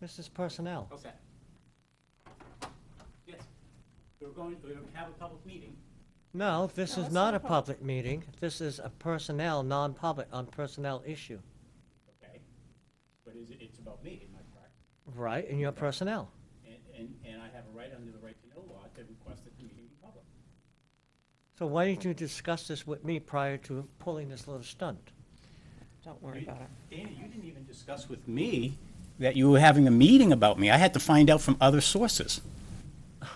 This is personnel. How's that? Yes. We're going, we're going to have a public meeting. No, this No, is it's not not a a pub- public meeting. This is a personnel, non-public, on personnel issue. Okay. But is it, it's about me, am I correct? Right, and your personnel. And, and, and I have a right under the right to know law to request that the meeting be public. So why didn't you discuss this with me prior to pulling this little stunt? Don't worry You- about it. Dana, you didn't even discuss with me that you were having a meeting about me. I had to find out from other sources. Uh,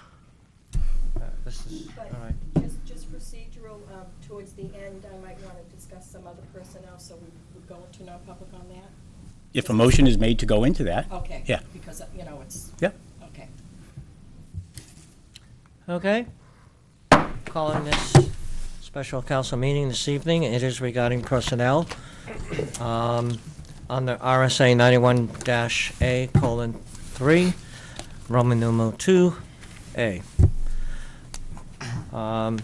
This is, But all right. just, just procedural, um, towards the end, I might want to discuss some other personnel, so we would go into non-public on that? If a motion is made to go into that, Okay. Yeah. Because, uh, you know, it's, yeah. okay. Okay. Calling this special council meeting this evening. It is regarding personnel. Um, Under RSA ninety-one dash A colon three, Roman numeral two, A. Um.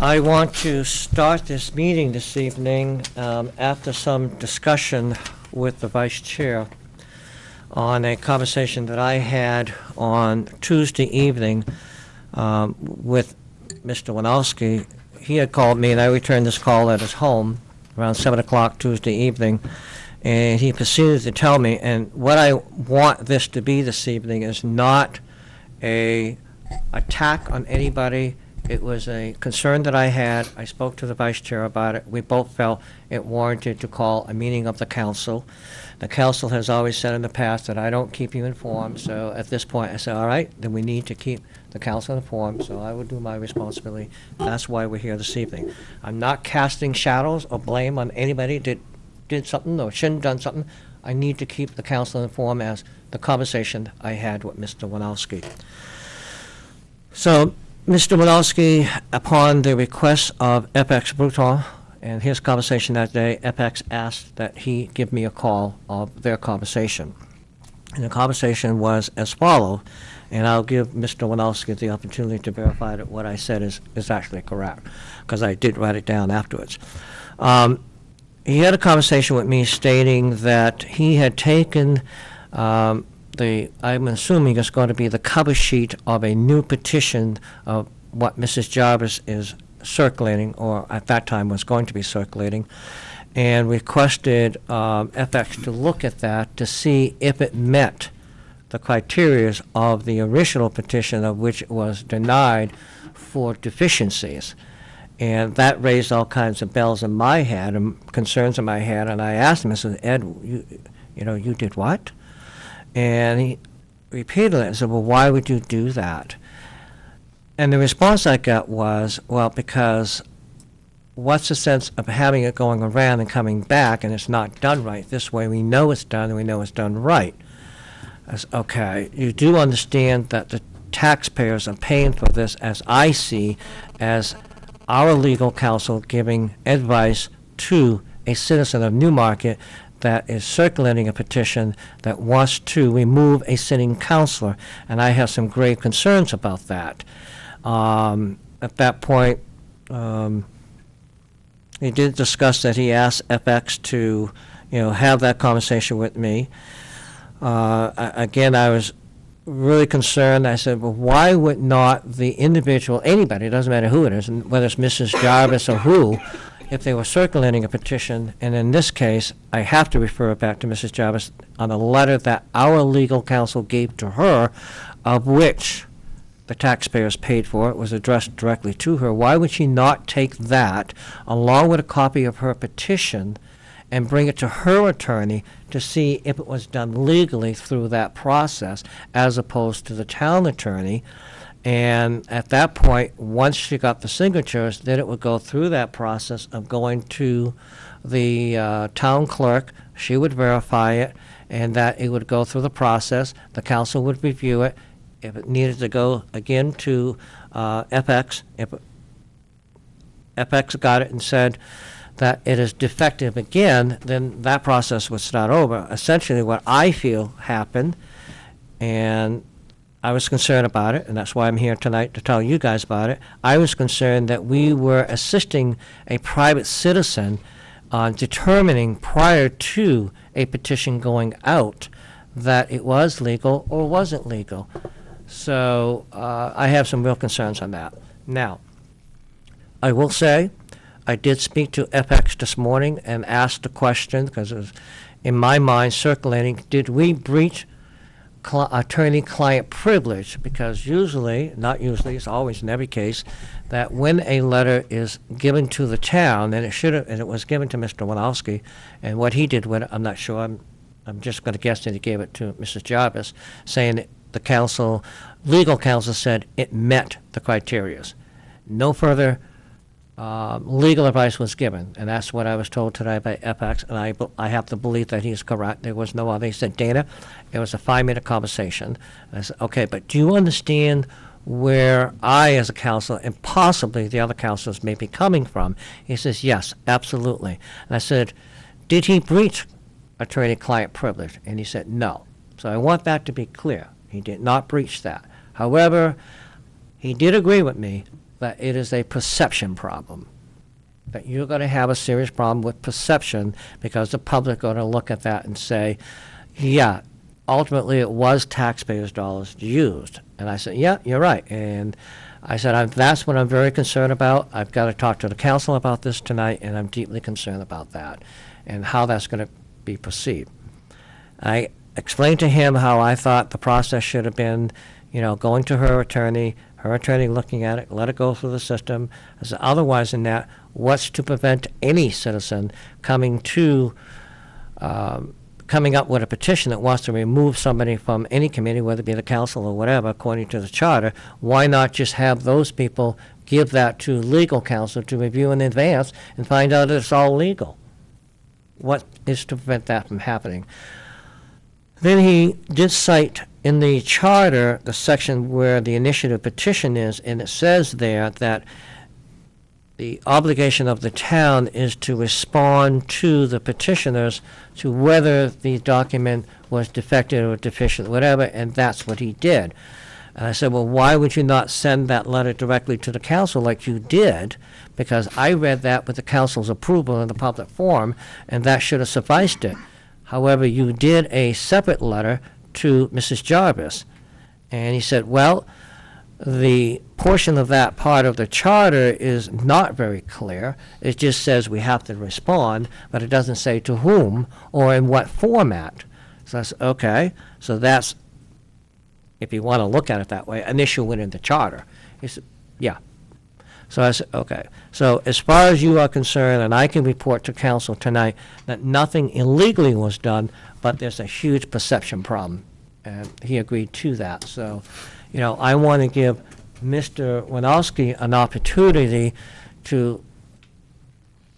I want to start this meeting this evening um, after some discussion with the vice chair on a conversation that I had on Tuesday evening um, with Mr. Winowski. He had called me, and I returned this call at his home around 7 o'clock Tuesday evening, and he proceeded to tell me, and what I want this to be this evening is not a attack on anybody. It was a concern that I had. I spoke to the vice chair about it. We both felt it warranted to call a meeting of the council. The council has always said in the past that I don't keep you informed, so at this point, I said, all right, then we need to keep the council informed, so I will do my responsibility. That's why we're here this evening. I'm not casting shadows or blame on anybody that did something or shouldn't done something. I need to keep the council informed as the conversation I had with Mr. Winowski. So, Mr. Winowski, upon the request of FX Bruton and his conversation that day, FX asked that he give me a call of their conversation. And the conversation was as follow, and I'll give Mr. Winowski the opportunity to verify that what I said is, is actually correct, because I did write it down afterwards. Um, he had a conversation with me stating that he had taken um, the, I'm assuming it's going to be the cover sheet of a new petition of what Mrs. Jarvis is circulating, or at that time was going to be circulating, and requested um, FX to look at that to see if it met the criterias of the original petition of which it was denied for deficiencies. And that raised all kinds of bells in my head and concerns in my head. And I asked him, I said, Ed, you, you know, you did what? And he repeated it. I said, well, why would you do that? And the response I got was, well, because what's the sense of having it going around and coming back and it's not done right? This way we know it's done and we know it's done right. Okay, you do understand that the taxpayers are paying for this, as I see, as our legal counsel giving advice to a citizen of Newmarket that is circulating a petition that wants to remove a sitting councilor, and I have some grave concerns about that. Um, at that point, um, he did discuss that he asked FX to, you know, have that conversation with me. Uh, a- again, I was really concerned. I said, well, why would not the individual, anybody, it doesn't matter who it is, and whether it's Mrs. Jarvis or who, if they were circulating a petition, and in this case, I have to refer it back to Mrs. Jarvis on a letter that our legal counsel gave to her, of which the taxpayers paid for, it was addressed directly to her, why would she not take that, along with a copy of her petition, and bring it to her attorney to see if it was done legally through that process, as opposed to the town attorney? And at that point, once she got the signatures, then it would go through that process of going to the uh, town clerk. She would verify it, and that it would go through the process. The council would review it. If it needed to go again to uh, FX, if FX got it and said that it is defective again, then that process would start over. Essentially, what I feel happened, and I was concerned about it, and that's why I'm here tonight to tell you guys about it. I was concerned that we were assisting a private citizen on determining prior to a petition going out that it was legal or wasn't legal. So uh, I have some real concerns on that. Now, I will say, I did speak to FX this morning and asked the question, because it was in my mind circulating, did we breach cli- attorney-client privilege? Because usually, not usually, it's always in every case, that when a letter is given to the town, and it should have, and it was given to Mr. Winowski, and what he did with it, I'm not sure, I'm, I'm just gonna guess that he gave it to Mrs. Jarvis, saying the council, legal counsel said it met the criterias. No further um, legal advice was given, and that's what I was told today by FX, and I, I have to believe that he's correct. There was no other. He said, Dana, it was a five-minute conversation. And I said, okay, but do you understand where I, as a counselor, and possibly the other counselors may be coming from? He says, yes, absolutely. And I said, did he breach attorney-client privilege? And he said, no. So I want that to be clear. He did not breach that. However, he did agree with me that it is a perception problem. That you're going to have a serious problem with perception because the public are going to look at that and say, yeah, ultimately it was taxpayers' dollars used. And I said, yeah, you're right. And I said, I'm, that's what I'm very concerned about. I've got to talk to the council about this tonight, and I'm deeply concerned about that and how that's going to be perceived. I explained to him how I thought the process should have been, you know, going to her attorney, her attorney looking at it, let it go through the system. Said, otherwise than that, what's to prevent any citizen coming to, um, coming up with a petition that wants to remove somebody from any committee, whether it be the council or whatever, according to the charter? Why not just have those people give that to legal counsel to review in advance and find out if it's all legal? What is to prevent that from happening? Then he did cite in the charter the section where the initiative petition is, and it says there that the obligation of the town is to respond to the petitioners to whether the document was defective or deficient, whatever, and that's what he did. And I said, well, why would you not send that letter directly to the council like you did? Because I read that with the council's approval in the public forum, and that should have sufficed it. However, you did a separate letter to Mrs. Jarvis. And he said, well, the portion of that part of the charter is not very clear. It just says we have to respond, but it doesn't say to whom or in what format. So I said, okay, so that's, if you want to look at it that way, an issue within the charter. He said, yeah. So I said, okay. So as far as you are concerned, and I can report to council tonight that nothing illegally was done, but there's a huge perception problem. And he agreed to that. So, you know, I want to give Mr. Winowski an opportunity to,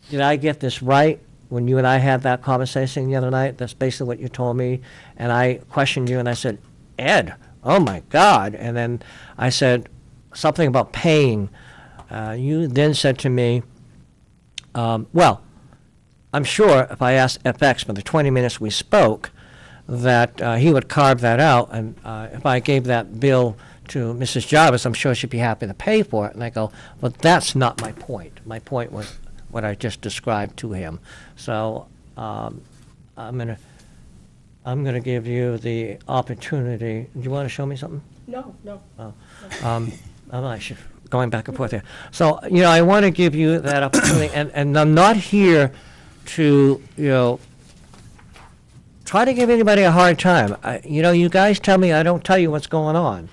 did I get this right? When you and I had that conversation the other night, that's basically what you told me. And I questioned you and I said, Ed, oh my God. And then I said something about paying. Uh, you then said to me, um, well, I'm sure if I asked FX for the 20 minutes we spoke, that uh, he would carve that out. And uh, if I gave that bill to Mrs. Jarvis, I'm sure she'd be happy to pay for it. And I go, well, that's not my point. My point was what I just described to him. So um, I'm gonna, I'm gonna give you the opportunity. Do you want to show me something? No, no. Um, I'm actually going back and forth here. So, you know, I want to give you that opportunity, and, and I'm not here to, you know, try to give anybody a hard time. I, you know, you guys tell me I don't tell you what's going on.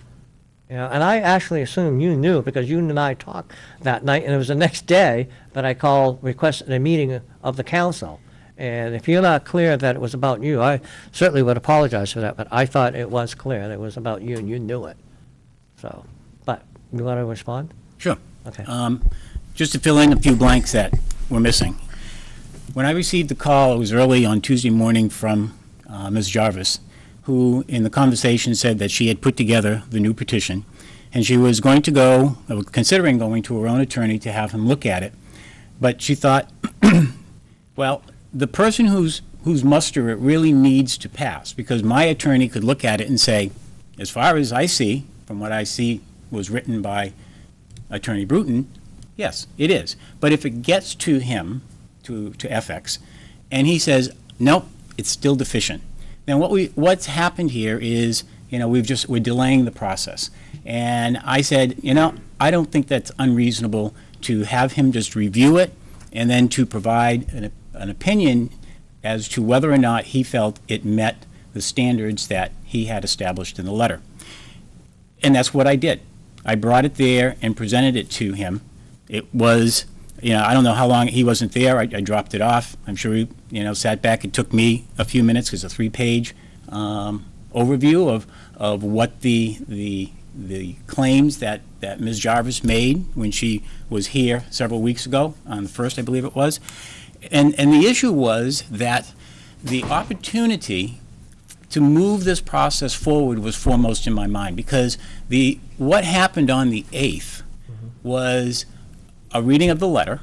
You know, and I actually assume you knew because you and I talked that night, and it was the next day that I called, requested a meeting of the council. And if you're not clear that it was about you, I certainly would apologize for that, but I thought it was clear that it was about you and you knew it. So, you want to respond? Sure. Okay. Um, Just to fill in a few blanks that were missing. When I received the call, it was early on Tuesday morning from uh, Ms. Jarvis, who, in the conversation, said that she had put together the new petition, and she was going to go, or considering going to her own attorney to have him look at it. But she thought, well, the person whose, whose muster it really needs to pass, because my attorney could look at it and say, as far as I see, from what I see was written by Attorney Bruton, yes, it is. But if it gets to him, to, to FX, and he says, nope, it's still deficient. Then what we, what's happened here is, you know, we've just, we're delaying the process. And I said, you know, I don't think that's unreasonable to have him just review it and then to provide an, an opinion as to whether or not he felt it met the standards that he had established in the letter. And that's what I did. I brought it there and presented it to him. It was, you know, I don't know how long he wasn't there. I, I dropped it off. I'm sure he, you know, sat back. It took me a few minutes because a three-page um, overview of, of what the, the, the claims that, that Ms. Jarvis made when she was here several weeks ago, on the first, I believe it was. And, and the issue was that the opportunity to move this process forward was foremost in my mind because the what happened on the 8th mm-hmm. was a reading of the letter,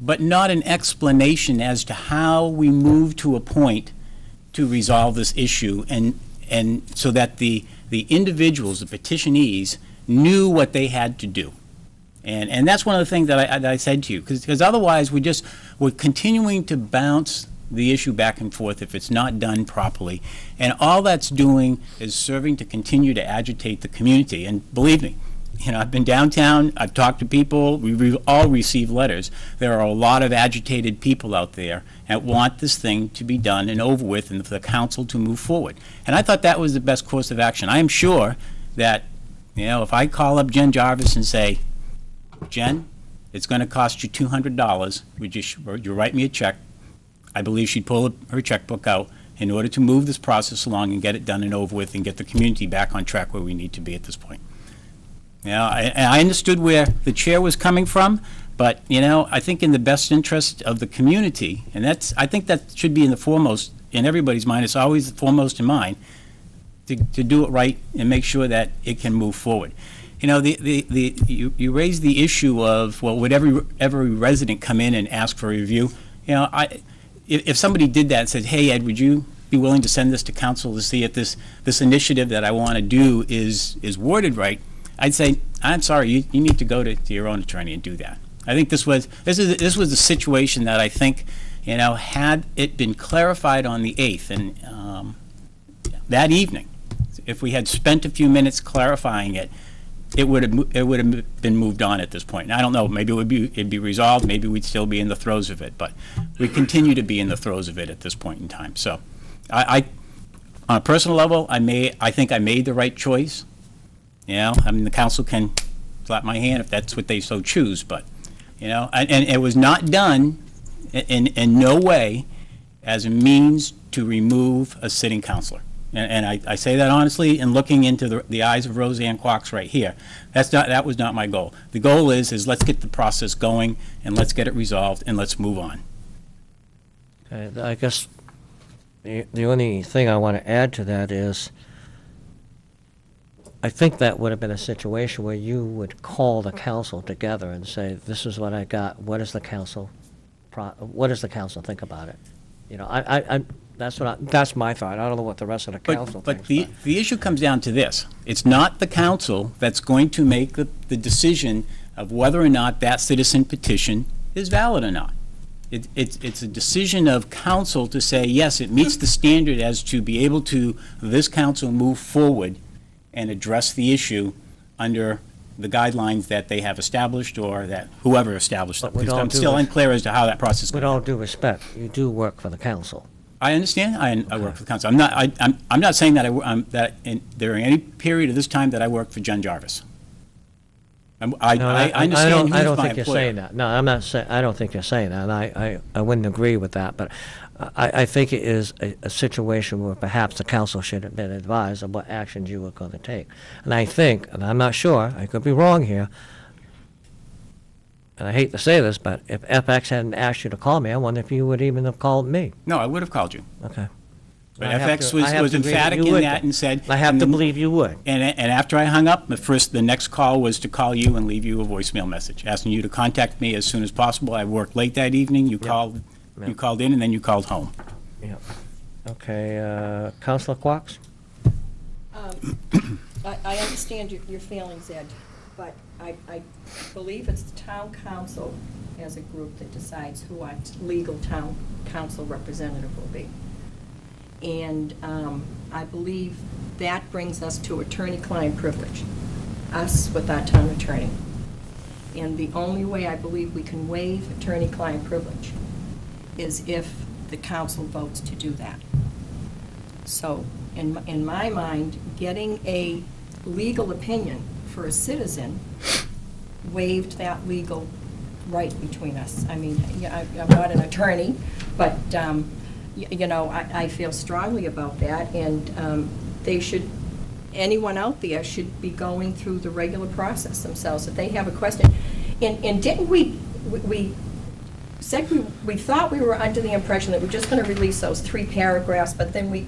but not an explanation as to how we move to a point to resolve this issue and and so that the the individuals, the petitionees, knew what they had to do. And, and that's one of the things that I, that I said to you, because otherwise we just, we're continuing to bounce the issue back and forth if it's not done properly. And all that's doing is serving to continue to agitate the community. And believe me, you know, I've been downtown, I've talked to people, we re- all receive letters. There are a lot of agitated people out there that want this thing to be done and over with and for the council to move forward. And I thought that was the best course of action. I am sure that, you know, if I call up Jen Jarvis and say, Jen, it's going to cost you $200, would you, would you write me a check? I believe she'd pull her checkbook out in order to move this process along and get it done and over with and get the community back on track where we need to be at this point. Know, I, I understood where the chair was coming from, but, you know, I think in the best interest of the community, and that's, I think that should be in the foremost, in everybody's mind, it's always foremost in mind, to, to do it right and make sure that it can move forward. You know, the, the, the, you, you raised the issue of, well, would every, every resident come in and ask for a review? You know, I, if, if somebody did that and said, hey, Ed, would you be willing to send this to council to see if this, this initiative that I want to do is, is worded right? I'd say, I'm sorry, you, you need to go to, to your own attorney and do that. I think this was, this is, this was a situation that I think, you know, had it been clarified on the 8th and, um, that evening, if we had spent a few minutes clarifying it, it would have, it would have been moved on at this point. And I don't know, maybe it would be, it'd be resolved, maybe we'd still be in the throes of it, but we continue to be in the throes of it at this point in time. So I, I, on a personal level, I may, I think I made the right choice. You know, I mean, the council can slap my hand if that's what they so choose, but, you know, and, and it was not done in, in no way as a means to remove a sitting councilor. And, and I, I say that honestly, and looking into the, the eyes of Roseanne Quox right here. That's not, that was not my goal. The goal is, is let's get the process going, and let's get it resolved, and let's move on. Okay, I guess the, the only thing I want to add to that is, I think that would have been a situation where you would call the council together and say, this is what I got, what does the council, what does the council think about it? You know, I, I, I, that's what I, that's my thought, I don't know what the rest of the council But, but thinks. the, the issue comes down to this. It's not the council that's going to make the, the decision of whether or not that citizen petition is valid or not. It, it's, it's a decision of council to say, yes, it meets the standard as to be able to, this council move forward and address the issue under the guidelines that they have established or that whoever established them. But with all I'm due still res- unclear as to how that process With all due respect, you do work for the council. I understand. I, I work for the council. I'm not, I, I'm, I'm not saying that I, um, that in, during any period of this time that I worked for Jen Jarvis. I'm- I, No, I I understand don't- I don't my think you're saying that. No, I'm not saying, I don't think you're saying that, and I, I, I wouldn't agree with that, but I, I think it is a, a situation where perhaps the council should have been advised of what actions you were going to take. And I think, and I'm not sure, I could be wrong here, and I hate to say this, but if FX hadn't asked you to call me, I wonder if you would even have called me. No, I would have called you. Okay. But I have FX to- was, have was to believe emphatic you in would, that though. and said. I have and to the- believe you would. And, and after I hung up, the first, the next call was to call you and leave you a voicemail message, asking you to contact me as soon as possible. I worked late that evening. You called, you called in and then you called home. Yeah. Okay, uh, Counselor Quox? Um, I, I understand your, your feelings, Ed, but I, I believe it's the town council as a group that decides who our legal town council representative will be. And um, I believe that brings us to attorney-client privilege, us with our town attorney. And the only way I believe we can waive attorney-client privilege is if the council votes to do that. So, in, in my mind, getting a legal opinion for a citizen waived that legal right between us. I mean, yeah, I- I'm not an attorney, but, um, y- you know, I, I feel strongly about that, and um, they should, anyone out there should be going through the regular process themselves, if they have a question. And, and didn't we, we- we said we, we thought we were under the impression that we're just gonna release those three paragraphs, but then we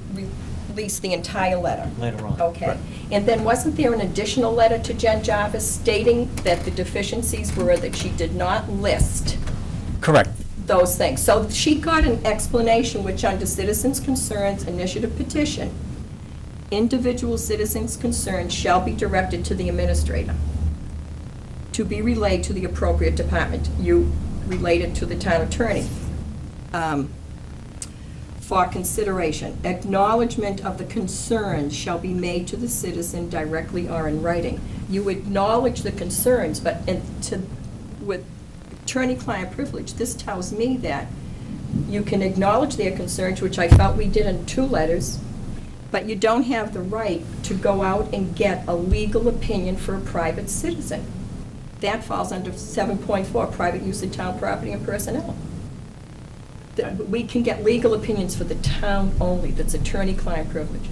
released the entire letter. Later on. Okay. And then wasn't there an additional letter to Jen Jarvis stating that the deficiencies were that she did not list Correct. those things? So she got an explanation which under citizens' concerns initiative petition, individual citizens' concerns shall be directed to the administrator to be relayed to the appropriate department. You related to the town attorney. Um, For consideration, acknowledgement of the concerns shall be made to the citizen directly or in writing. You acknowledge the concerns, but in- to, with attorney-client privilege, this tells me that you can acknowledge their concerns, which I felt we did in two letters, but you don't have the right to go out and get a legal opinion for a private citizen. That falls under 7.4, private use of town property and personnel. That We can get legal opinions for the town only, that's attorney-client privilege.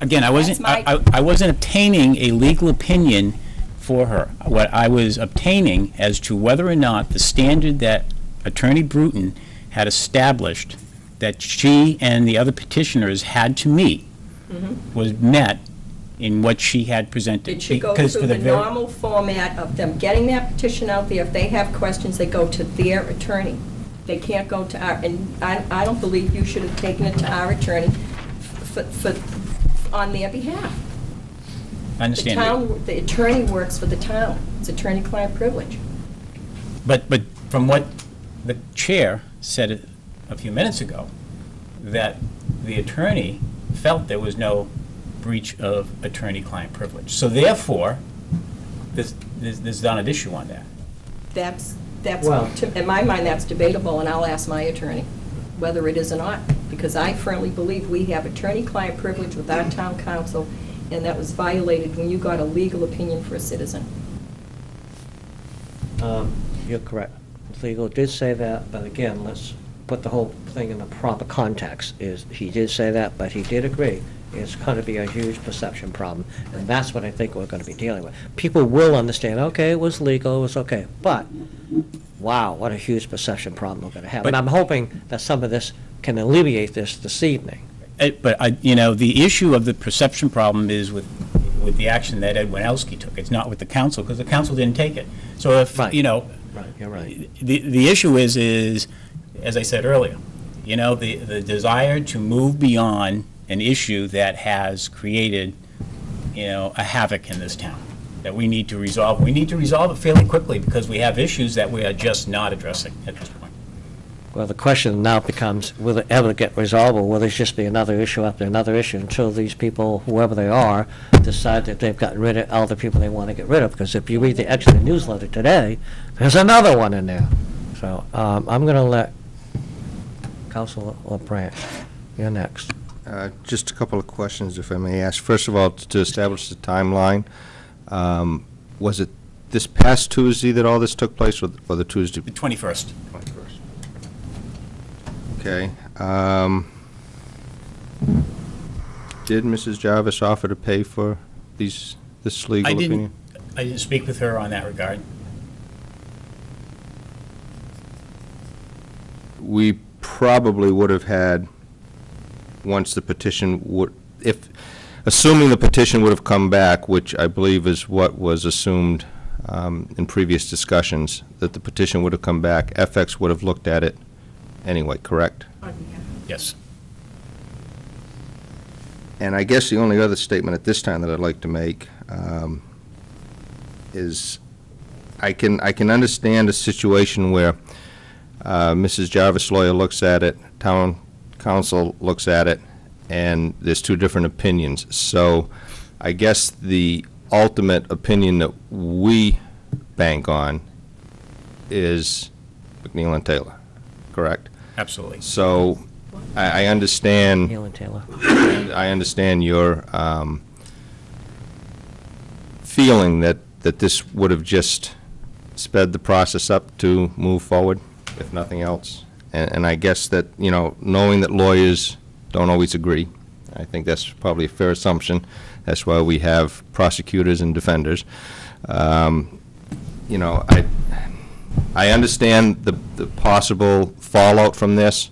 Again, I wasn't, I, I I wasn't obtaining a legal opinion for her. What I was obtaining as to whether or not the standard that Attorney Bruton had established that she and the other petitioners had to meet mm-hmm. was met in what she had presented. It should go Because for through the very- normal format of them getting that petition out there. If they have questions, they go to their attorney. They can't go to our, and I, I don't believe you should have taken it to our attorney for, for, on their behalf. I understand. The town, the attorney works for the town. It's attorney-client privilege. But, but from what the chair said a few minutes ago, that the attorney felt there was no breach of attorney-client privilege. So therefore, there's, there's there's not an issue on that. That's, that's, Well- to- in my mind, that's debatable, and I'll ask my attorney whether it is or not, because I firmly believe we have attorney-client privilege with our town council, and that was violated when you got a legal opinion for a citizen. Um, You're correct. Legal did say that, but again, let's put the whole thing in the proper context, is, he did say that, but he did agree, it's gonna be a huge perception problem, and that's what I think we're gonna be dealing with. People will understand, okay, it was legal, it was okay, but, wow, what a huge perception problem we're gonna have. And But- I'm hoping that some of this can alleviate this this evening. Uh, But I, you know, the issue of the perception problem is with, with the action that Ed Winowski took. It's not with the council, because the council didn't take it. So if, Right. you know, Right, you're right. The, the issue is, is, as I said earlier, you know, the, the desire to move beyond an issue that has created, you know, a havoc in this town, that we need to resolve. We need to resolve it fairly quickly, because we have issues that we are just not addressing at this point. Well, the question now becomes, will it ever get resolved, or will there just be another issue after another issue until these people, whoever they are, decide that they've gotten rid of all the people they want to get rid of? Because if you read the Exeter newsletter today, there's another one in there. So um, I'm going to let Councilor LaBranch, you're next. Uh, Just a couple of questions, if I may ask. First of all, to establish the timeline, um, was it this past Tuesday that all this took place, or or the Tuesday? The 21st. 21st. Okay. um, Did Mrs. Jarvis offer to pay for these, this legal I opinion? didn't, I didn't speak with her on that regard. we probably would have had, once the petition would, if, assuming the petition would have come back, which I believe is what was assumed um, in previous discussions, that the petition would have come back, FX would have looked at it anyway, correct? Yes. And I guess the only other statement at this time that I'd like to make, um, is, I can, I can understand a situation where uh, Mrs. Jarvis' lawyer looks at it, town council looks at it, and there's two different opinions. So I guess the ultimate opinion that we bank on is McNeil and Taylor, correct? Absolutely. So I, I understand. Neil and Taylor. I understand your um, feeling that, that this would have just sped the process up to move forward, if nothing else. And, and I guess that, you know, knowing that lawyers don't always agree, I think that's probably a fair assumption. That's why we have prosecutors and defenders. Um, You know, I, I understand the, the possible fallout from this,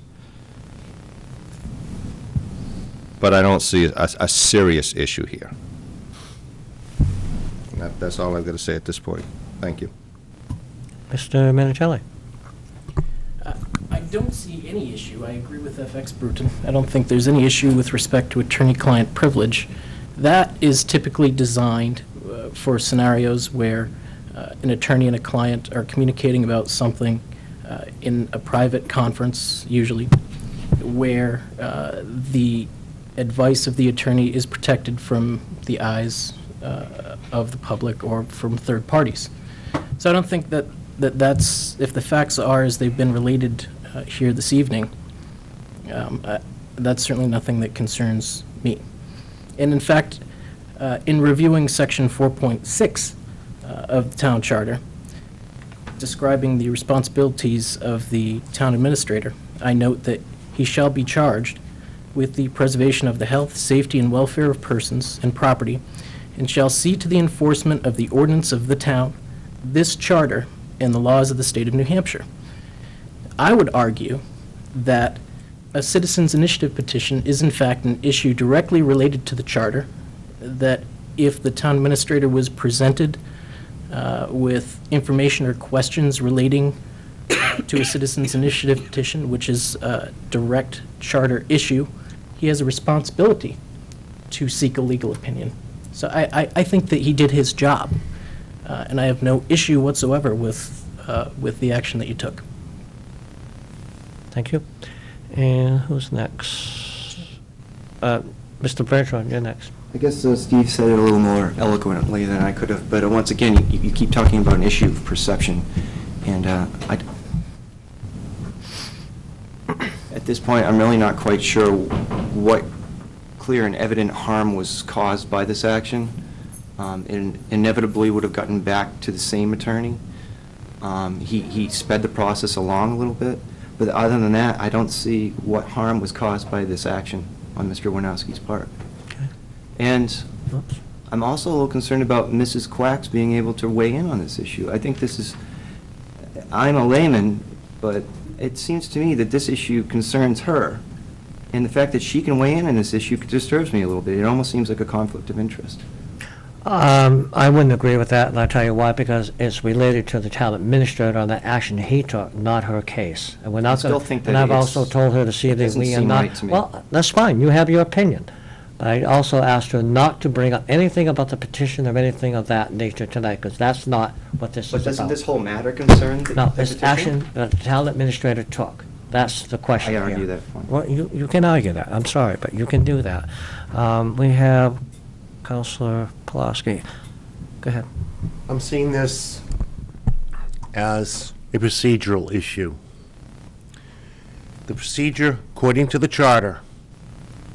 but I don't see a, a serious issue here. That, that's all I've got to say at this point. Thank you. Mr. Minutelli? I don't see any issue. I agree with FX Bruton. I don't think there's any issue with respect to attorney-client privilege. That is typically designed uh, for scenarios where uh, an attorney and a client are communicating about something uh, in a private conference, usually, where uh, the advice of the attorney is protected from the eyes uh, of the public or from third parties. So I don't think that, that that's, if the facts are as they've been related uh, here this evening, um, uh, that's certainly nothing that concerns me. And in fact, uh, in reviewing Section 4.6 uh, of the town charter, describing the responsibilities of the town administrator, I note that he shall be charged with the preservation of the health, safety, and welfare of persons and property, and shall see to the enforcement of the ordinance of the town, this charter, and the laws of the state of New Hampshire. I would argue that a citizen's initiative petition is in fact an issue directly related to the charter, that if the town administrator was presented uh, with information or questions relating uh, to a citizen's initiative petition, which is a direct charter issue, he has a responsibility to seek a legal opinion. So I, I, I think that he did his job, uh, and I have no issue whatsoever with, uh, with the action that you took. Thank you. And who's next? Uh, Mr. Bertrand, you're next. I guess uh, Steve said it a little more eloquently than I could have, but uh, once again, you you keep talking about an issue of perception, and uh, I, at this point, I'm really not quite sure what clear and evident harm was caused by this action. Um, It inevitably would have gotten back to the same attorney. Um, He he sped the process along a little bit, but other than that, I don't see what harm was caused by this action on Mr. Winowski's part. Okay. And Oops. I'm also a little concerned about Mrs. Quox being able to weigh in on this issue. I think this is, I'm a layman, but it seems to me that this issue concerns her. And the fact that she can weigh in on this issue disturbs me a little bit. It almost seems like a conflict of interest. Um, I wouldn't agree with that, and I'll tell you why, because it's related to the town administrator on the action he took, not her case. And we're not I still gonna- think And that I've it's- also told her to see that doesn't we are seem not. right to me. Well, that's fine, you have your opinion. But I also asked her not to bring up anything about the petition or anything of that nature tonight, because that's not what this is But about. doesn't this whole matter concern the No, the it's petition? action that the town administrator took. That's the question I here. argue that point. Well, you, you can argue that, I'm sorry, but you can do that. Um, we have Counselor Pulaski. Go ahead. I'm seeing this as a procedural issue. The procedure, according to the charter,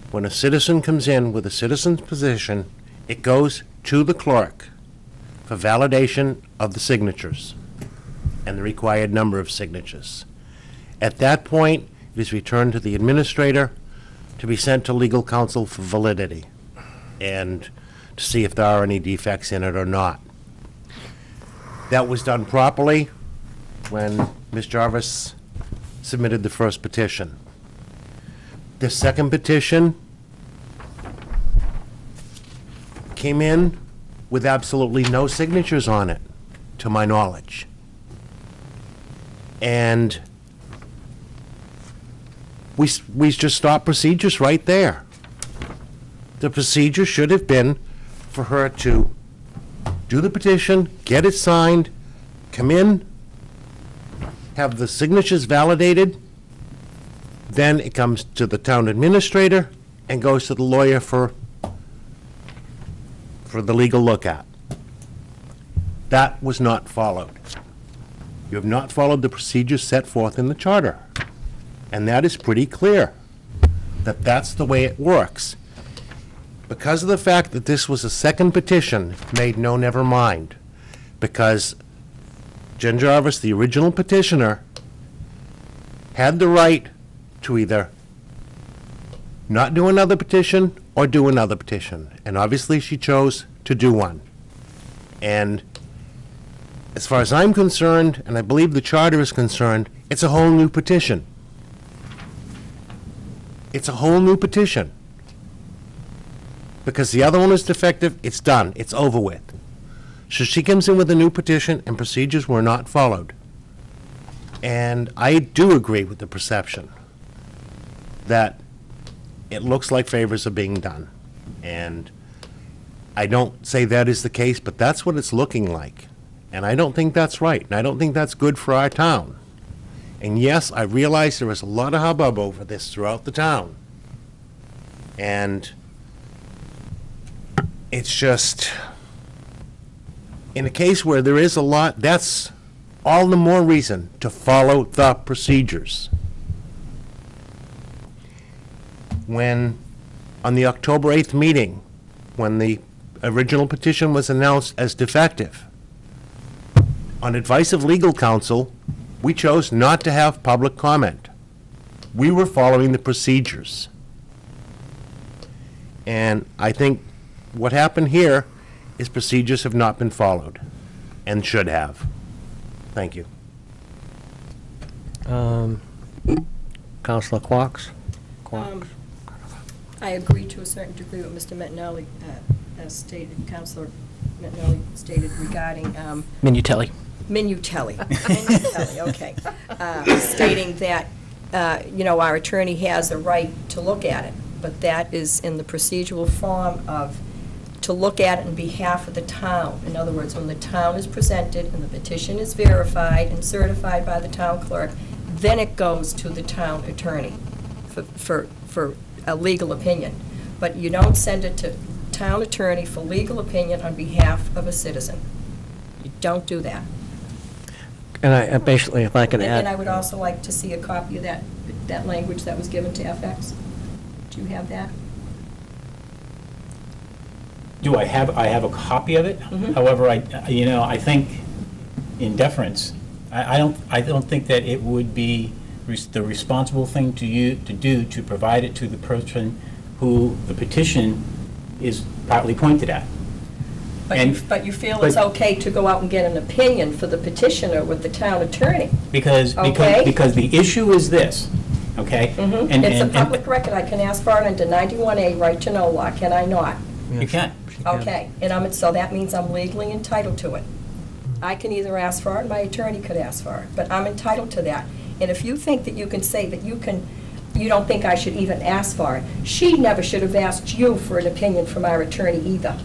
when a citizen comes in with a citizen's position, it goes to the clerk for validation of the signatures and the required number of signatures. At that point, it is returned to the administrator to be sent to legal counsel for validity and to see if there are any defects in it or not. That was done properly when Ms. Jarvis submitted the first petition. The second petition came in with absolutely no signatures on it, to my knowledge. And we, we just stopped procedures right there. The procedure should have been for her to do the petition, get it signed, come in, have the signatures validated, then it comes to the town administrator and goes to the lawyer for, for the legal look at. That was not followed. You have not followed the procedures set forth in the charter. And that is pretty clear, that that's the way it works. Because of the fact that this was a second petition, made no never mind. Because Jen Jarvis, the original petitioner, had the right to either not do another petition or do another petition. And obviously, she chose to do one. And as far as I'm concerned, and I believe the charter is concerned, it's a whole new petition. It's a whole new petition. Because the other one is defective, it's done, it's over with. So she comes in with a new petition and procedures were not followed. And I do agree with the perception that it looks like favors are being done. And I don't say that is the case, but that's what it's looking like. And I don't think that's right, and I don't think that's good for our town. And yes, I realize there is a lot of hubbub over this throughout the town. And it's just, in a case where there is a lot, that's all the more reason to follow the procedures. When, on the October 8th meeting, when the original petition was announced as defective, on advice of legal counsel, we chose not to have public comment. We were following the procedures. And I think what happened here is procedures have not been followed, and should have. Thank you. Um, Counselor Quox? Quox? Um, I agree to a certain degree with Mr. Metinelli, uh, as stated, Counselor Metinelli stated regarding um, Minutelli. Minutelli, Minutelli, okay, Uh, stating that, uh, you know, our attorney has a right to look at it, but that is in the procedural form of to look at it in behalf of the town. In other words, when the town is presented and the petition is verified and certified by the town clerk, then it goes to the town attorney for, for, for a legal opinion. But you don't send it to town attorney for legal opinion on behalf of a citizen. You don't do that. And I, and basically, if I can And- And I would also like to see a copy of that, that language that was given to FX. Do you have that? Do I have, I have a copy of it? Mhm. However, I, you know, I think in deference, I, I don't, I don't think that it would be res- the responsible thing to you, to do, to provide it to the person who the petition is partly pointed at. But you, And- but you feel it's but- okay to go out and get an opinion for the petitioner with the town attorney? Because, Okay. because, because the issue is this, okay? Mhm. And- It's a and- and- public record, I can ask for it under 91A, right to know law, can I not? You can. Okay, and I'm, so that means I'm legally entitled to it. I can either ask for it, my attorney could ask for it, but I'm entitled to that. And if you think that you can say that you can, you don't think I should even ask for it, she never should have asked you for an opinion from our attorney either.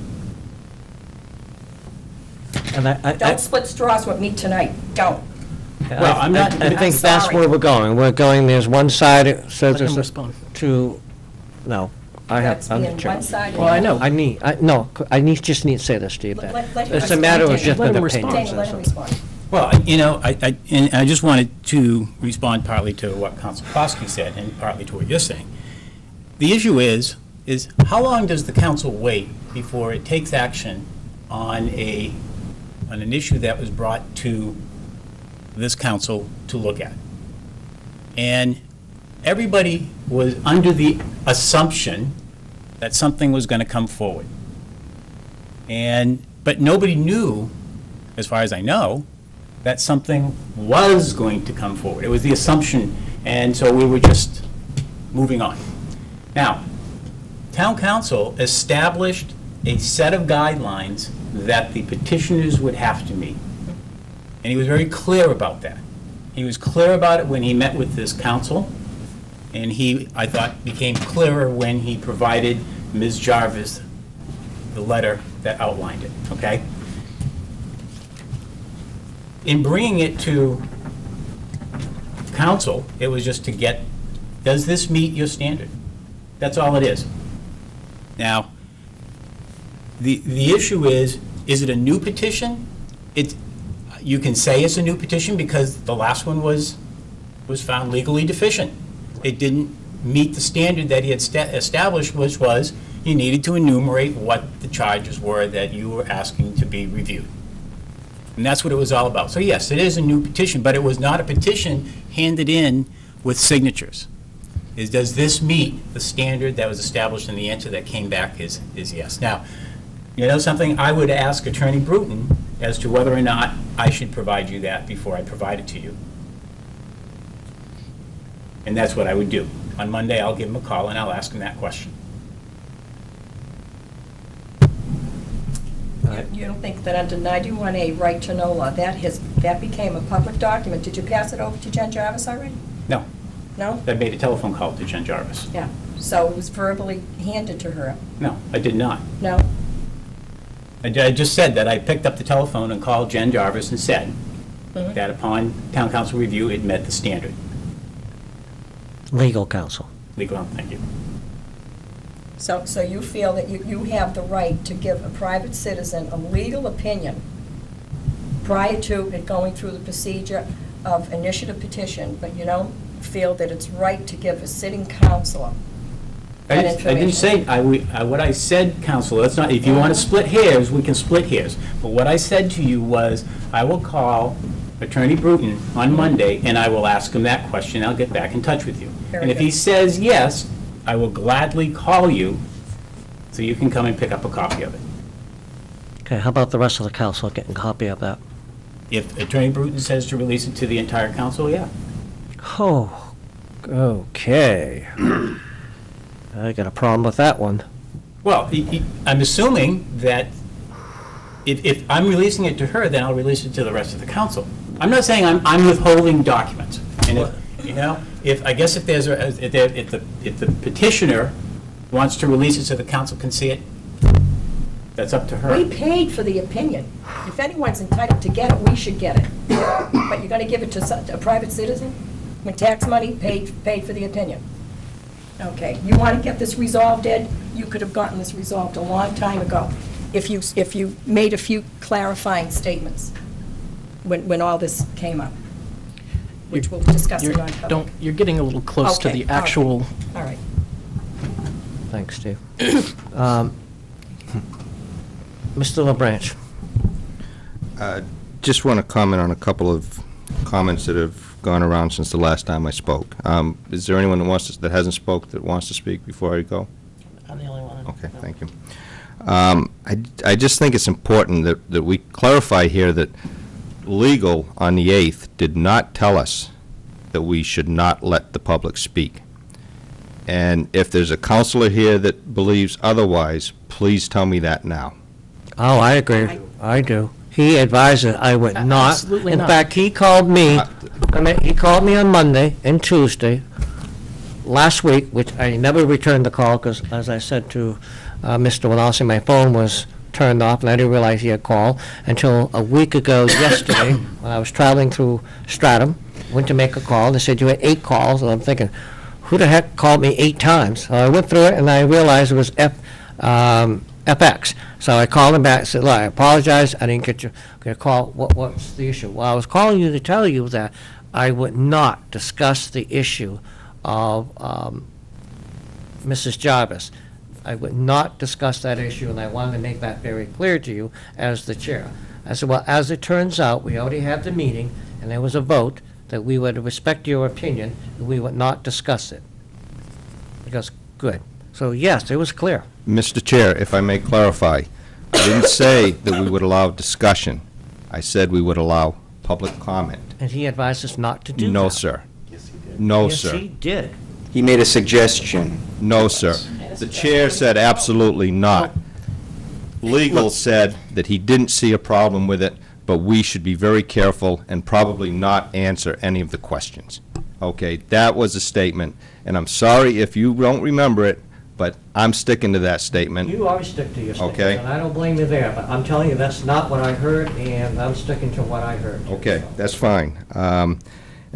and I, I- I, Don't split straws with me tonight, don't. Well, I'm not- uh, I I think I'm that's sorry. where we're going. We're going, there's one side that says Let him there's respond. to, no, I have, That's I'm the being chairman. one-sided. Well, I know. I need, I, no, I need, just need to say this, Steve, Let- that let- let him it's a matter of Dana. just Let an him opinion. respond. Dana, let him respond. Well, you know, I, I, and I just wanted to respond partly to what Council Kosky said and partly to what you're saying. The issue is, is how long does the council wait before it takes action on a, on an issue that was brought to this council to look at? And everybody was under the assumption that something was going to come forward. And, but nobody knew, as far as I know, that something was going to come forward. It was the assumption, and so we were just moving on. Now, town council established a set of guidelines that the petitioners would have to meet. And he was very clear about that. He was clear about it when he met with this council, and he, I thought, became clearer when he provided Ms. Jarvis the letter that outlined it, okay? in bringing it to council, it was just to get, does this meet your standard? That's all it is. Now, the, the issue is, is it a new petition? It, you can say it's a new petition because the last one was, was found legally deficient. It didn't meet the standard that he had sta- established, which was you needed to enumerate what the charges were that you were asking to be reviewed. And that's what it was all about. So yes, it is a new petition, but it was not a petition handed in with signatures. Is, does this meet the standard that was established? And the answer that came back is, is yes. Now, you know something, I would ask Attorney Bruton as to whether or not I should provide you that before I provide it to you. And that's what I would do. On Monday, I'll give him a call and I'll ask him that question. You- You don't think that under 91A right to know law, that has, that became a public document? Did you pass it over to Jen Jarvis already? No, No? I made a telephone call to Jen Jarvis. Yeah, so it was verbally handed to her? No, I did not. No? I ju- I just said that I picked up the telephone and called Jen Jarvis and said Mhm. that upon town council review, it met the standard. Legal counsel. Legal, thank you. So, so you feel that you, you have the right to give a private citizen a legal opinion prior to it going through the procedure of initiative petition, but you don't feel that it's right to give a sitting councilor I that didn't- I didn't information? say, I, we- I- what I said, Counselor, that's not, if you want to split hairs, we can split hairs. But what I said to you was, I will call Attorney Bruton on Monday, and I will ask him that question, I'll get back in touch with you. Very And if he good. says yes, I will gladly call you, so you can come and pick up a copy of it. Okay, how about the rest of the council getting a copy of that? If Attorney Bruton says to release it to the entire council, yeah. Oh, okay. I got a problem with that one. Well, I'm assuming that if, if I'm releasing it to her, then I'll release it to the rest of the council. I'm not saying I'm, I'm withholding documents. And if, you know, if, I guess if there's, a if there, if the, if the petitioner wants to release it so the council can see it, that's up to her. We her. paid for the opinion. If anyone's entitled to get it, we should get it. But you're gonna give it to some- a private citizen? When tax money paid, paid for the opinion? Okay, you wanna get this resolved, Ed? You could have gotten this resolved a long time ago if you, if you made a few clarifying statements when, when all this came up, which we'll discuss in You're- non-public. Don't, you're getting a little close to Okay, the all right. actual, All right. Thanks, Steve. Um, Mr. LaBranch, Uh, Just want to comment on a couple of comments that have gone around since the last time I spoke. Um, Is there anyone that wants, to- that hasn't spoke, that wants to speak before I go? I'm the only one. Okay, thank you. Um, I I just think it's important that that we clarify here that legal on the 8th did not tell us that we should not let the public speak. And if there's a counselor here that believes otherwise, please tell me that now. Oh, I agree. I do. He advised that I would A- not. absolutely In not. fact, he called me, Uh, I mean, he called me on Monday and Tuesday last week, which I never returned the call because, as I said to uh, Mr. Winowski, my phone was turned off and I didn't realize he had called until a week ago yesterday when I was traveling through Stratham, went to make a call. They said you had eight calls, and I'm thinking, who the heck called me eight times? So I went through it and I realized it was F, um, FX. So I called him back and said, look, I apologize, I didn't get your, a call. What, what's the issue? Well, I was calling you to tell you that I would not discuss the issue of, um, Mrs. Jarvis. I would not discuss that issue, and I wanted to make that very clear to you as the chair. I said, well, as it turns out, we already had the meeting, and there was a vote that we would respect your opinion, and we would not discuss it. He goes, good. So, yes, it was clear. Mr. Chair, if I may clarify, I didn't say that we would allow discussion. I said we would allow public comment. And he advised us not to do that. No, sir. Yes, he did. No, Yes, sir. he did. He made a suggestion. No, sir. The chair said absolutely not. Legal said that he didn't see a problem with it, but we should be very careful and probably not answer any of the questions. Okay, that was a statement, and I'm sorry if you don't remember it, but I'm sticking to that statement. You always stick to your statement, Okay. and I don't blame you there, but I'm telling you, that's not what I heard, and I'm sticking to what I heard. Okay, that's fine. Um,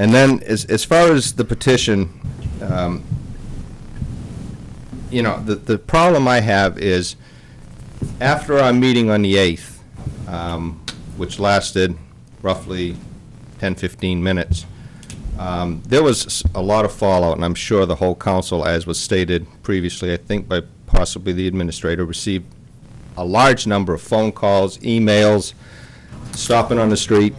And then, as, as far as the petition, um, you know, the, the problem I have is, after our meeting on the 8th, um, which lasted roughly 10, 15 minutes, um, there was a lot of fallout, and I'm sure the whole council, as was stated previously, I think by possibly the administrator, received a large number of phone calls, emails, stopping on the street,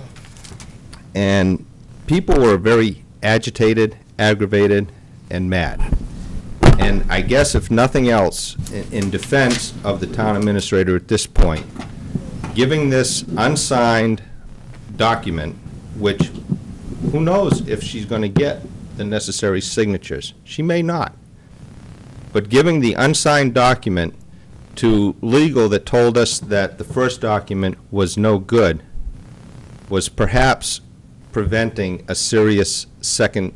and people were very agitated, aggravated, and mad. And I guess if nothing else, in- in defense of the town administrator at this point, giving this unsigned document, which, who knows if she's going to get the necessary signatures? She may not. But giving the unsigned document to legal that told us that the first document was no good was perhaps preventing a serious second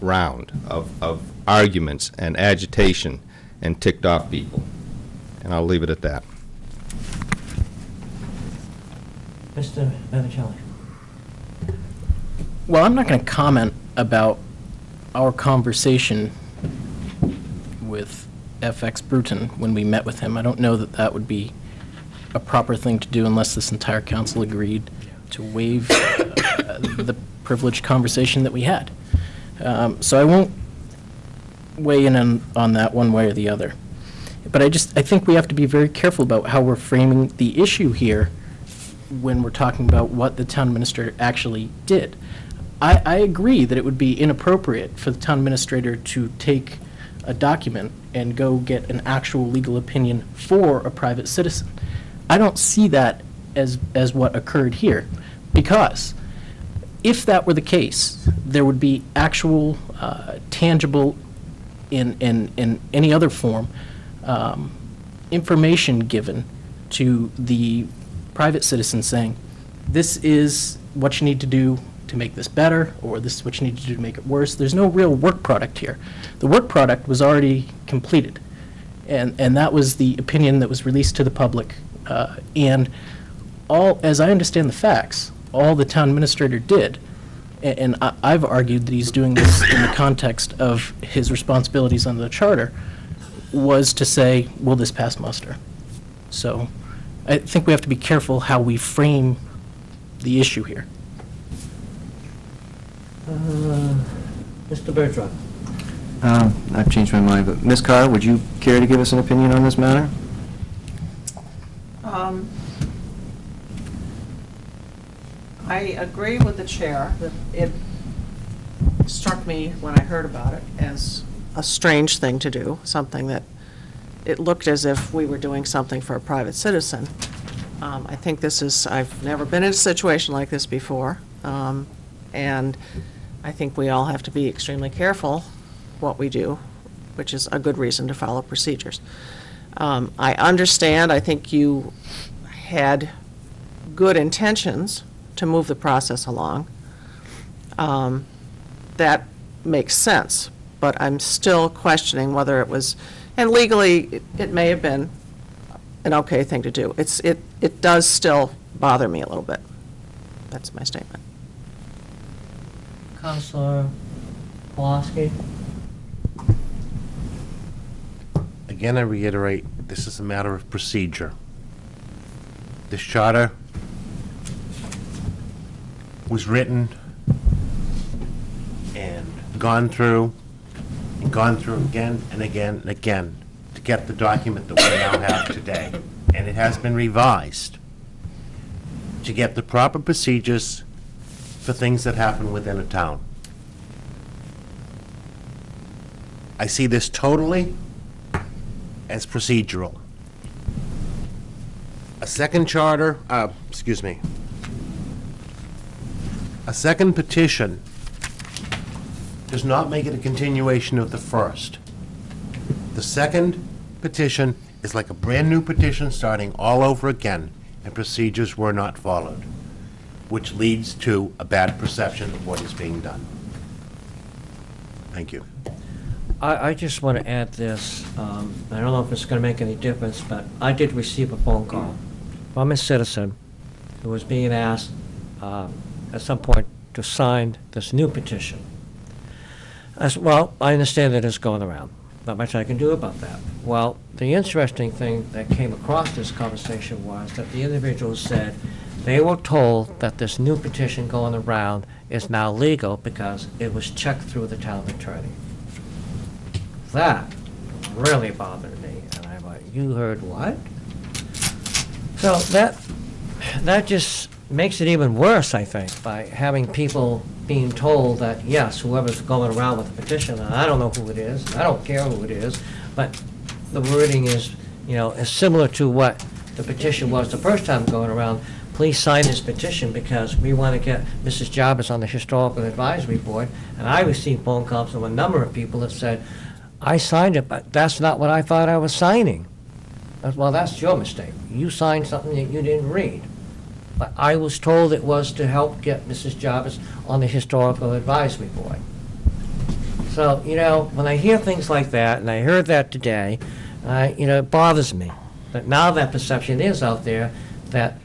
round of, of arguments and agitation and ticked off people. And I'll leave it at that. Mr. Benicelli? Well, I'm not going to comment about our conversation with FX Bruton when we met with him. I don't know that that would be a proper thing to do unless this entire council agreed to waive uh, the privileged conversation that we had. Um, So I won't weigh in on, on that one way or the other. But I just, I think we have to be very careful about how we're framing the issue here when we're talking about what the town minister actually did. I, I agree that it would be inappropriate for the town administrator to take a document and go get an actual legal opinion for a private citizen. I don't see that as, as what occurred here, because if that were the case, there would be actual, uh, tangible, in, in, in any other form, um, information given to the private citizen saying, this is what you need to do to make this better, or this is what you need to do to make it worse. There's no real work product here. The work product was already completed, and, and that was the opinion that was released to the public. Uh, And all, as I understand the facts, all the town administrator did, a- and I- I've argued that he's doing this in the context of his responsibilities under the charter, was to say, will this pass muster? So I think we have to be careful how we frame the issue here. Uh, Mr. Bertrand? Um, I've changed my mind, but Ms. Carr, would you care to give us an opinion on this matter? Um, I agree with the chair that it struck me when I heard about it as a strange thing to do, something that, it looked as if we were doing something for a private citizen. Um, I think this is, I've never been in a situation like this before, um, and I think we all have to be extremely careful what we do, which is a good reason to follow procedures. Um, I understand, I think you had good intentions to move the process along. Um, That makes sense, but I'm still questioning whether it was, and legally, it- it may have been an okay thing to do. It's, it, it does still bother me a little bit. That's my statement. Counselor Pulaski? Again, I reiterate, this is a matter of procedure. This charter was written and gone through, and gone through again and again and again to get the document that we now have today. And it has been revised to get the proper procedures for things that happen within a town. I see this totally as procedural. A second charter, uh, excuse me, a second petition does not make it a continuation of the first. The second petition is like a brand-new petition starting all over again, and procedures were not followed, which leads to a bad perception of what is being done. Thank you. I, I just want to add this, um, I don't know if it's going to make any difference, but I did receive a phone call from a citizen who was being asked, um, at some point, to sign this new petition. I said, well, I understand that it's going around, not much I can do about that. Well, the interesting thing that came across this conversation was that the individual said they were told that this new petition going around is now legal because it was checked through the town attorney. That really bothered me, and I went, you heard what? So that, that just makes it even worse, I think, by having people being told that, yes, whoever's going around with the petition, and I don't know who it is, I don't care who it is, but the wording is, you know, is similar to what the petition was the first time going around. Please sign this petition because we want to get Mrs. Jarvis on the Historical Advisory Board. And I received phone calls from a number of people that said, I signed it, but that's not what I thought I was signing. Well, that's your mistake. You signed something that you didn't read. But I was told it was to help get Mrs. Jarvis on the Historical Advisory Board. So, you know, when I hear things like that, and I heard that today, I, you know, it bothers me. But now that perception is out there that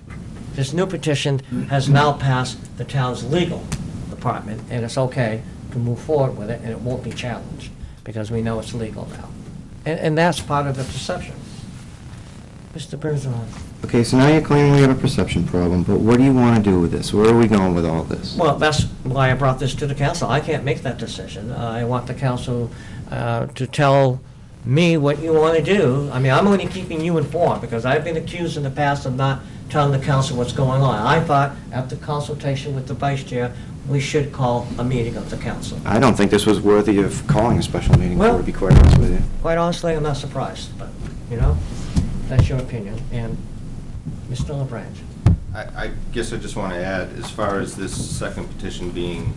this new petition has now passed the town's legal department, and it's okay to move forward with it, and it won't be challenged, because we know it's legal now. And, and that's part of the perception. Mr. Berzon. Okay, so now you're claiming we have a perception problem, but what do you want to do with this? Where are we going with all this? Well, that's why I brought this to the council. I can't make that decision. I want the council uh, to tell me what you want to do. I mean, I'm only keeping you informed, because I've been accused in the past of not telling the council what's going on. I thought, after consultation with the vice chair, we should call a meeting of the council. I don't think this was worthy of calling a special meeting, Well- to be quite honest with you. Quite honestly, I'm not surprised, but, you know, that's your opinion. And Mr. LaBranch? I, I guess I just want to add, as far as this second petition being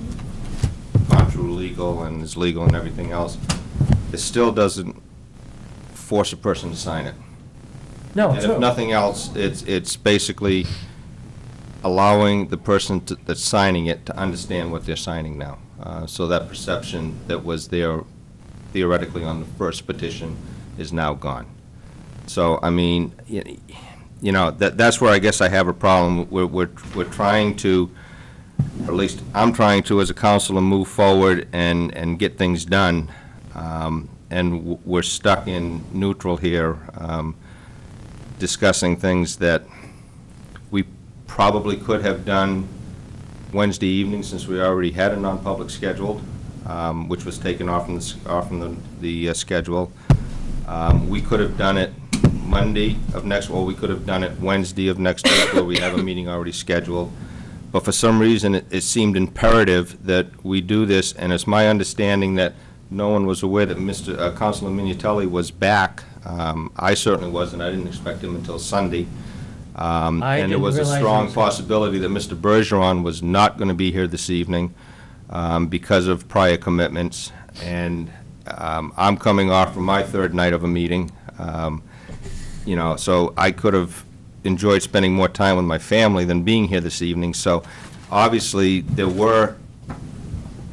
legal and is legal and everything else, it still doesn't force a person to sign it. No, And if nothing else, it's, it's basically allowing the person to- that's signing it to understand what they're signing now. Uh, So that perception that was there theoretically on the first petition is now gone. So, I mean, y- you know, that, that's where I guess I have a problem. We're, we're, we're trying to, or at least I'm trying to, as a council, to move forward and, and get things done. Um, And we're stuck in neutral here, um, discussing things that we probably could have done Wednesday evening, since we already had a non-public scheduled, um, which was taken off from the, off from the, the uh, schedule. Um, We could have done it Monday of next, or we could have done it Wednesday of next week, where we have a meeting already scheduled. But for some reason, it it seemed imperative that we do this, and it's my understanding that no one was aware that Mr., uh, Councilor was back. Um, I certainly wasn't, I didn't expect him until Sunday. Um, I And there didn't was a realize strong was- possibility that Mr. Bergeron was not going to be here this evening um, because of prior commitments. And um, I'm coming off from my third night of a meeting, um, you know, so I could have enjoyed spending more time with my family than being here this evening. So obviously, there were,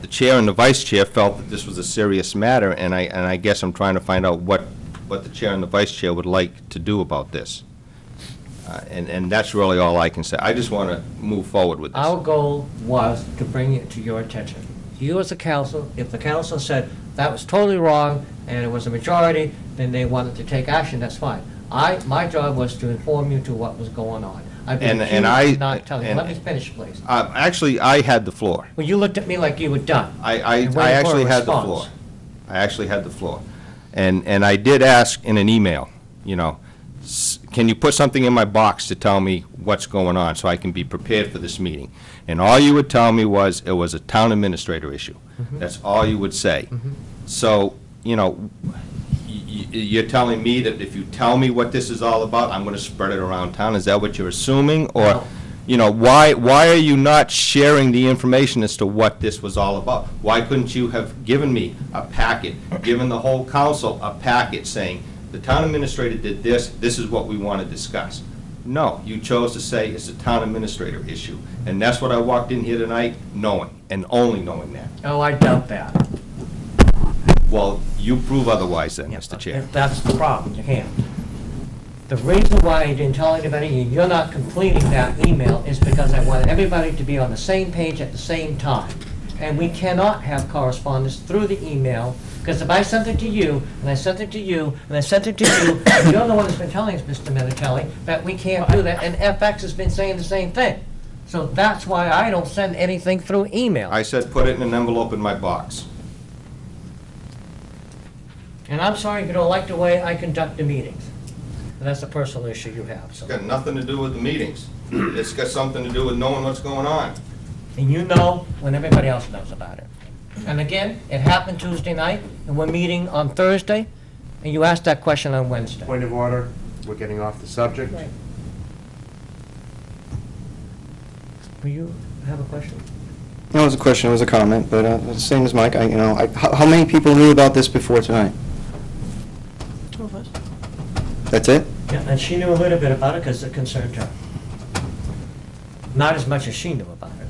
the chair and the vice chair felt that this was a serious matter, and I, and I guess I'm trying to find out what, what the chair and the vice chair would like to do about this. Uh, And, and that's really all I can say. I just want to move forward with this. Our goal was to bring it to your attention. You as a council, if the council said that was totally wrong and it was a majority, then they wanted to take action, that's fine. I, my job was to inform you to what was going on. I've been And- and accused I- of not telling you. and- Let me finish, please. Uh, Actually, I had the floor. Well, you looked at me like you were done. I, I, And waiting I for a actually had the response. floor. I actually had the floor. And, and I did ask in an email, you know, s- can you put something in my box to tell me what's going on, so I can be prepared for this meeting? And all you would tell me was, it was a town administrator issue. Mm-hmm. That's all you would say. So, you know, you're telling me that if you tell me what this is all about, I'm gonna spread it around town? Is that what you're assuming? Or, you know, why, why are you not sharing the information as to what this was all about? Why couldn't you have given me a packet, given the whole council a packet saying, the town administrator did this, this is what we want to discuss? No, you chose to say it's a town administrator issue. And that's what I walked in here tonight knowing, and only knowing that. Oh, I doubt that. Well, you prove otherwise then, Mr. Chair. if That's the problem, you can't. The reason why I didn't tell anybody, and you're not completing that email, is because I wanted everybody to be on the same page at the same time. And we cannot have correspondence through the email, because if I sent it to you, and I sent it to you, and I sent it to you, you're the one that's been telling us, Mr. Minutelli, that we can't do that, and FX has been saying the same thing. So that's why I don't send anything through email. I said put it in an envelope in my box. And I'm sorry if you don't like the way I conduct the meetings. And that's a personal issue you have, so. It's got nothing to do with the meetings. It's got something to do with knowing what's going on. And you know when everybody else knows about it. And again, it happened Tuesday night, and we're meeting on Thursday, and you asked that question on Wednesday. Point of order, we're getting off the subject. Right. Will you have a question? No, it was a question, it was a comment, but uh, same as Mike, I, you know, I- how how many people knew about this before tonight? Two of us. That's it? Yeah, and she knew a little bit about it because it concerned her. Not as much as she knew about it.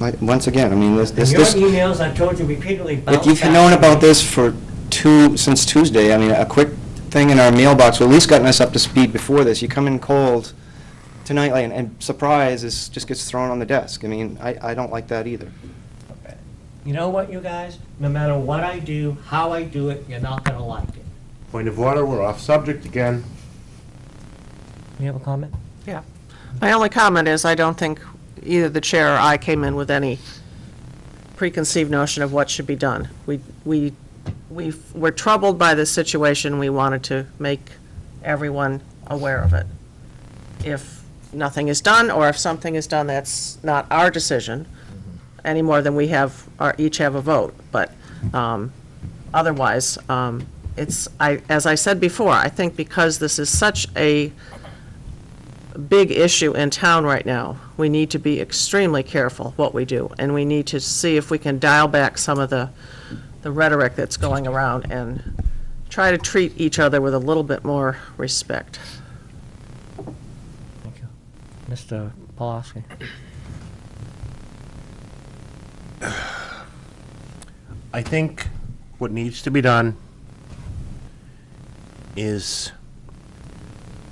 Like, Once again, I mean, this, And this, your this- emails, I've told you repeatedly, bounce if you've back known to about me. this for two, since Tuesday, I mean, a quick thing in our mailbox, would at least gotten us up to speed before this. You come in cold tonight, like, and- and surprise is, just gets thrown on the desk. I mean, I, I don't like that either. You know what, you guys? No matter what I do, how I do it, you're not gonna like it. Point of order, we're off subject again. You have a comment? Yeah. My only comment is I don't think either the chair or I came in with any preconceived notion of what should be done. We, we, we were troubled by this situation. We wanted to make everyone aware of it. If nothing is done, or if something is done that's not our decision, any more than we have, or each have a vote. But um, otherwise, um, it's, I, as I said before, I think because this is such a big issue in town right now. We need to be extremely careful what we do, and we need to see if we can dial back some of the, the rhetoric that's going around and try to treat each other with a little bit more respect. Thank you. Mr. Pulaski? I think what needs to be done is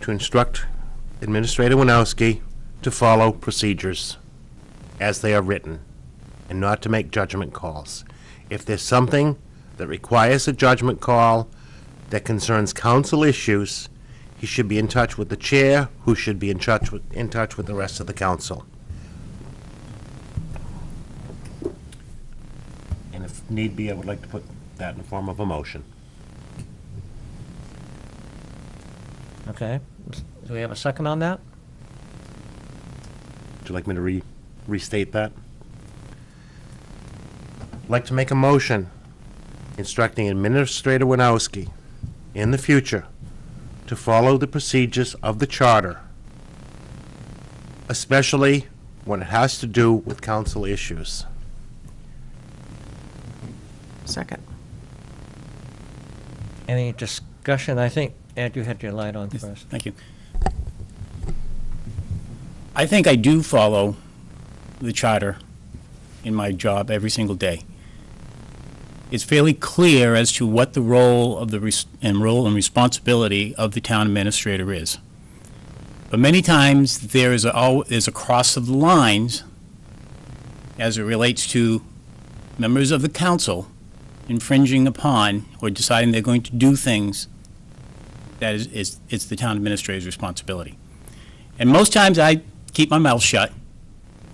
to instruct Administrator Winowski to follow procedures as they are written, and not to make judgment calls. If there's something that requires a judgment call that concerns council issues, he should be in touch with the chair, who should be in touch with, in touch with the rest of the council. And if need be, I would like to put that in the form of a motion. Okay. Do we have a second on that? Would you like me to re, restate that? I'd like to make a motion instructing Administrator Winowski in the future to follow the procedures of the charter, especially when it has to do with council issues. Second. Any discussion? I think, Ed, you had your light on Yes, first. Thank you. I think I do follow the charter in my job every single day. It's fairly clear as to what the role of the, res- and role and responsibility of the town administrator is. But many times, there is a, al- there's a cross of the lines as it relates to members of the council infringing upon or deciding they're going to do things that is, is, it's the town administrator's responsibility. And most times I keep my mouth shut,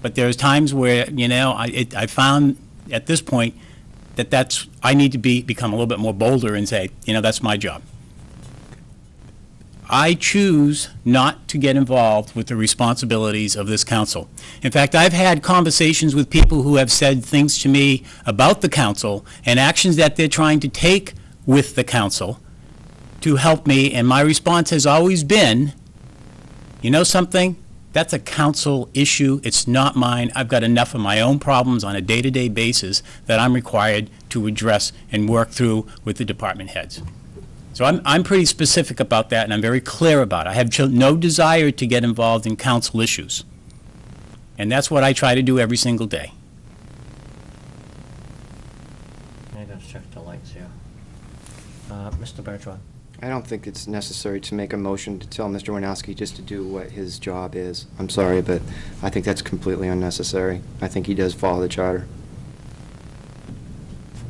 but there's times where, you know, I, it, I found at this point that that's, I need to be, become a little bit more bolder and say, you know, that's my job. I choose not to get involved with the responsibilities of this council. In fact, I've had conversations with people who have said things to me about the council and actions that they're trying to take with the council to help me, and my response has always been, you know something? That's a council issue. It's not mine. I've got enough of my own problems on a day-to-day basis that I'm required to address and work through with the department heads. So I'm, I'm pretty specific about that, and I'm very clear about it. I have no desire to get involved in council issues. And that's what I try to do every single day. I gotta check the lights here. Uh, Mr. Bertrand? I don't think it's necessary to make a motion to tell Mr. Winowski just to do what his job is. I'm sorry, but I think that's completely unnecessary. I think he does follow the charter.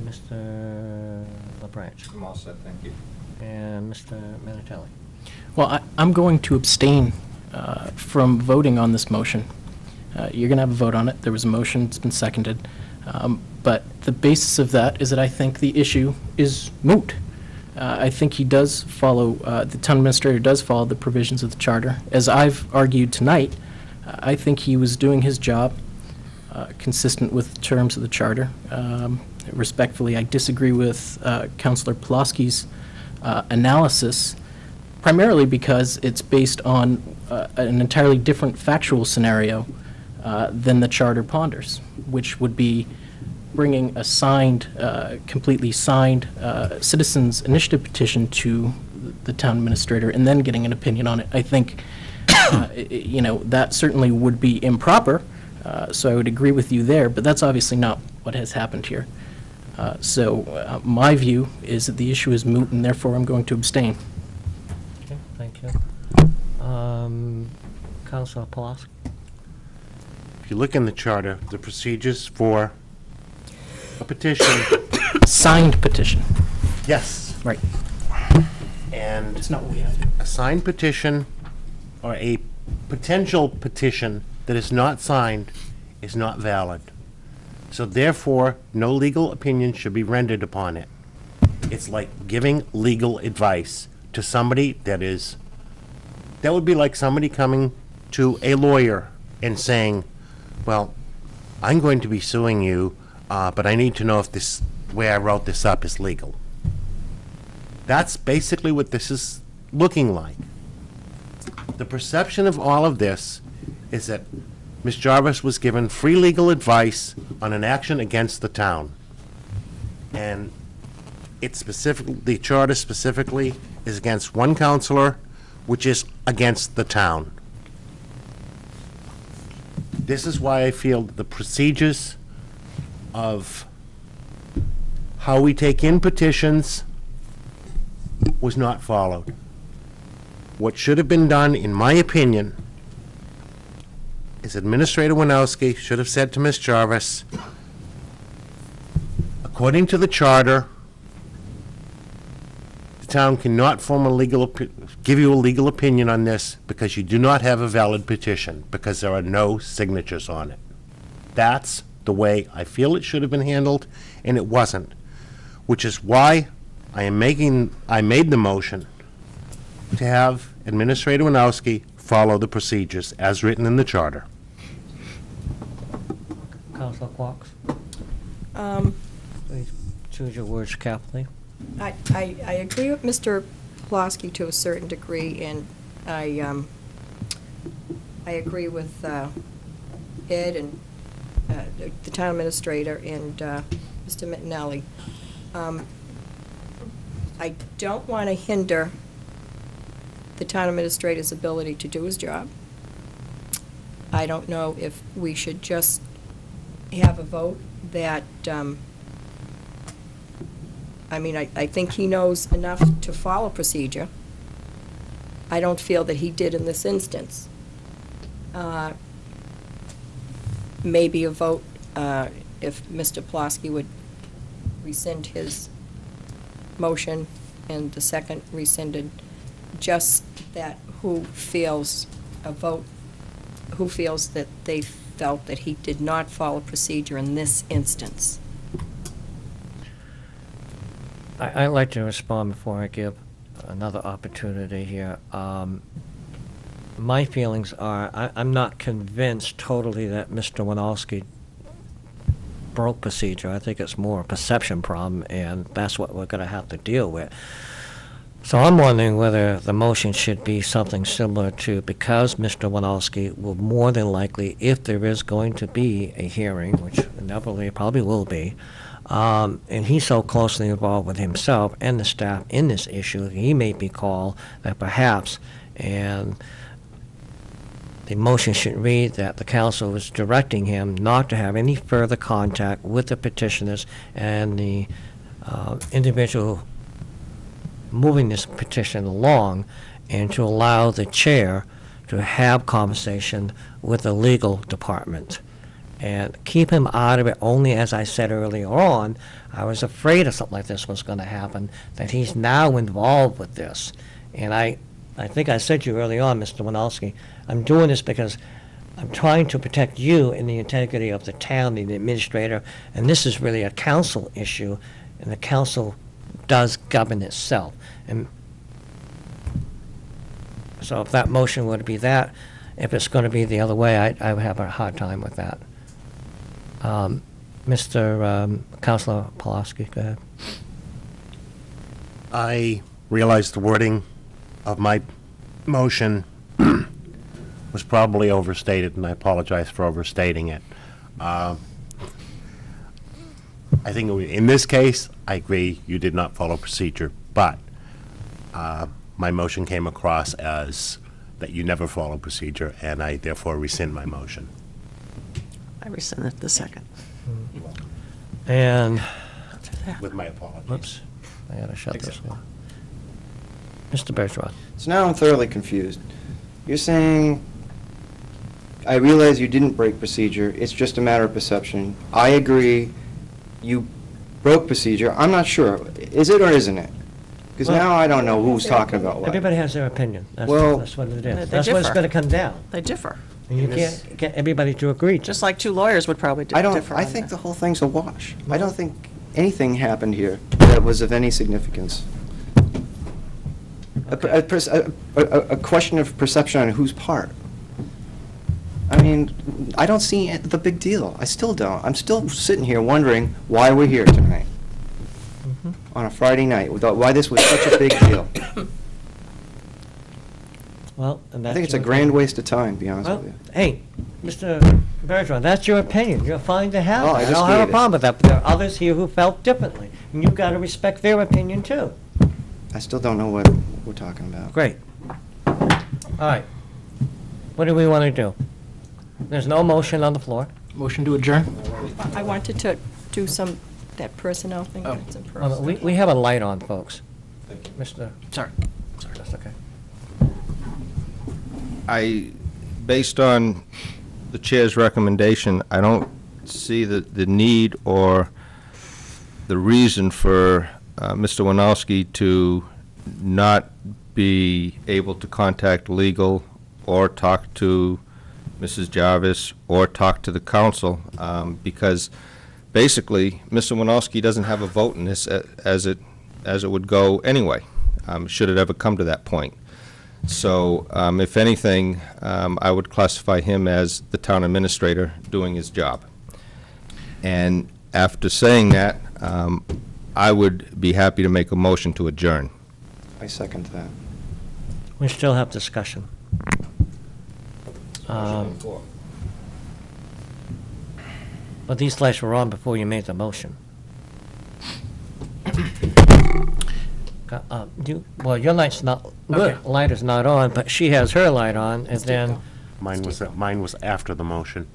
Mr. LaBranch? I'm all set, thank you. And Mr. Minutelli? Well, I, I'm going to abstain uh, from voting on this motion. Uh, You're going to have a vote on it. There was a motion, it's been seconded. Um, But the basis of that is that I think the issue is moot. Uh, I think he does follow, uh, the town administrator does follow the provisions of the charter. As I've argued tonight, uh, I think he was doing his job uh, consistent with the terms of the charter. Um, Respectfully, I disagree with uh, Counselor Pulaski's uh, analysis, primarily because it's based on an entirely different factual scenario than the charter ponders, which would be bringing a signed, uh, completely signed uh, citizens initiative petition to the town administrator and then getting an opinion on it. I think, uh, i- i- you know, that certainly would be improper, uh, so I would agree with you there, but that's obviously not what has happened here. Uh, So uh, my view is that the issue is moot, and therefore I'm going to abstain. Okay, thank you. Um, Counselor Pulaski? If you look in the charter, the procedures for a petition, Signed petition. yes, Right. and It's not what we have. a signed petition or a potential petition that is not signed is not valid. So therefore, no legal opinion should be rendered upon it. It's like giving legal advice to somebody that is, that would be like somebody coming to a lawyer and saying, well, I'm going to be suing you, uh, but I need to know if this, way I wrote this up is legal. That's basically what this is looking like. The perception of all of this is that Ms. Jarvis was given free legal advice on an action against the town. And it specific, the charter specifically is against one counselor, which is against the town. This is why I feel the procedures of how we take in petitions was not followed. What should have been done, in my opinion, is Administrator Winowski should have said to Ms. Jarvis, according to the charter, the town cannot form a legal, give you a legal opinion on this because you do not have a valid petition, because there are no signatures on it. That's the way I feel it should have been handled, and it wasn't. Which is why I am making, I made the motion to have Administrator Winowski follow the procedures as written in the charter. Counselor Quox? Um, Please choose your words carefully. I, I, I agree with Mr. Pulaski to a certain degree, and I, um, I agree with, uh, Ed and, uh, the- town administrator and, uh, Mr. Minutelli. Um, I don't want to hinder the town administrator's ability to do his job. I don't know if we should just have a vote that, um, I mean, I, I think he knows enough to follow procedure. I don't feel that he did in this instance. Uh, Maybe a vote, uh, if Mr. Pulaski would rescind his motion and the second rescinded, just that who feels a vote, who feels that they felt that he did not follow procedure in this instance. I, I'd like to respond before I give another opportunity here. Um, my feelings are, I, I'm not convinced totally that Mr. Winowski broke procedure. I think it's more a perception problem, and that's what we're gonna have to deal with. So I'm wondering whether the motion should be something similar to, because Mr. Winowski will more than likely, if there is going to be a hearing, which inevitably probably will be, um, and he's so closely involved with himself and the staff in this issue, he may be called that perhaps, and the motion should read that the council is directing him not to have any further contact with the petitioners and the uh, individual moving this petition along and to allow the chair to have conversation with the legal department. And keep him out of it only, as I said earlier on, I was afraid of something like this was going to happen, that he's now involved with this. And I, I think I said to you early on, Mr. Winowski, I'm doing this because I'm trying to protect you and the integrity of the town, the administrator, and this is really a council issue, and the council does govern itself. And so if that motion were to be that, if it's going to be the other way, I, I would have a hard time with that. Um, Mr. Um, Counselor Pulaski, go ahead. I realize the wording of my motion was probably overstated, and I apologize for overstating it. Uh, I think in this case, I agree, you did not follow procedure, but uh, my motion came across as that you never follow procedure, and I therefore rescind my motion. I rescind it the second. And, With my apologies. whoops, I gotta shut this one. Mr. Bergeron. So now I'm thoroughly confused. You're saying, I realize you didn't break procedure, it's just a matter of perception. I agree, you broke procedure, I'm not sure. Is it or isn't it? Because Well- now I don't know who's talking about what. Everybody has their opinion. That's, Well- that's what it They- is. they That's what it's differ. gonna come down. They differ, And you can't get everybody to agree. to just like two lawyers would probably di- I don't, differ I on think the that. whole thing's a wash. I don't think anything happened here that was of any significance. A, a, a, a, a question of perception on whose part. I mean, I don't see the big deal. I still don't. I'm still sitting here wondering why we're here tonight. Mhm. On a Friday night, without, why this was such a big deal. Well, and I think it's a your grand opinion. waste of time, to be honest Well, with you. hey, Mr. Bergeron, that's your opinion. You're fine to have Oh, it. I I just don't have a it. problem with that, but there are others here who felt differently. And you've got to respect their opinion, too. I still don't know what we're talking about. Great. All right. What do we want to do? There's no motion on the floor. Motion to adjourn? I wanted to do some, that personnel thing, Oh. that's in Um, person. We, we have a light on, folks. Thank you. Mr. Sorry. Sorry, that's okay. I, based on the chair's recommendation, I don't see the, the need or the reason for uh, Mr. Winowski to not be able to contact legal or talk to Mrs. Jarvis or talk to the council, um, because basically, Mr. Winowski doesn't have a vote in this as it, as it would go anyway, um, should it ever come to that point. So, um, if anything, um, I would classify him as the town administrator doing his job. And after saying that, um, I would be happy to make a motion to adjourn. I second that. We still have discussion. Um, But these lights were on before you made the motion. Uh, uh, You, well, your light's not, Okay. your light is not on, but she has her light on, and then, Mine was, mine was after the motion.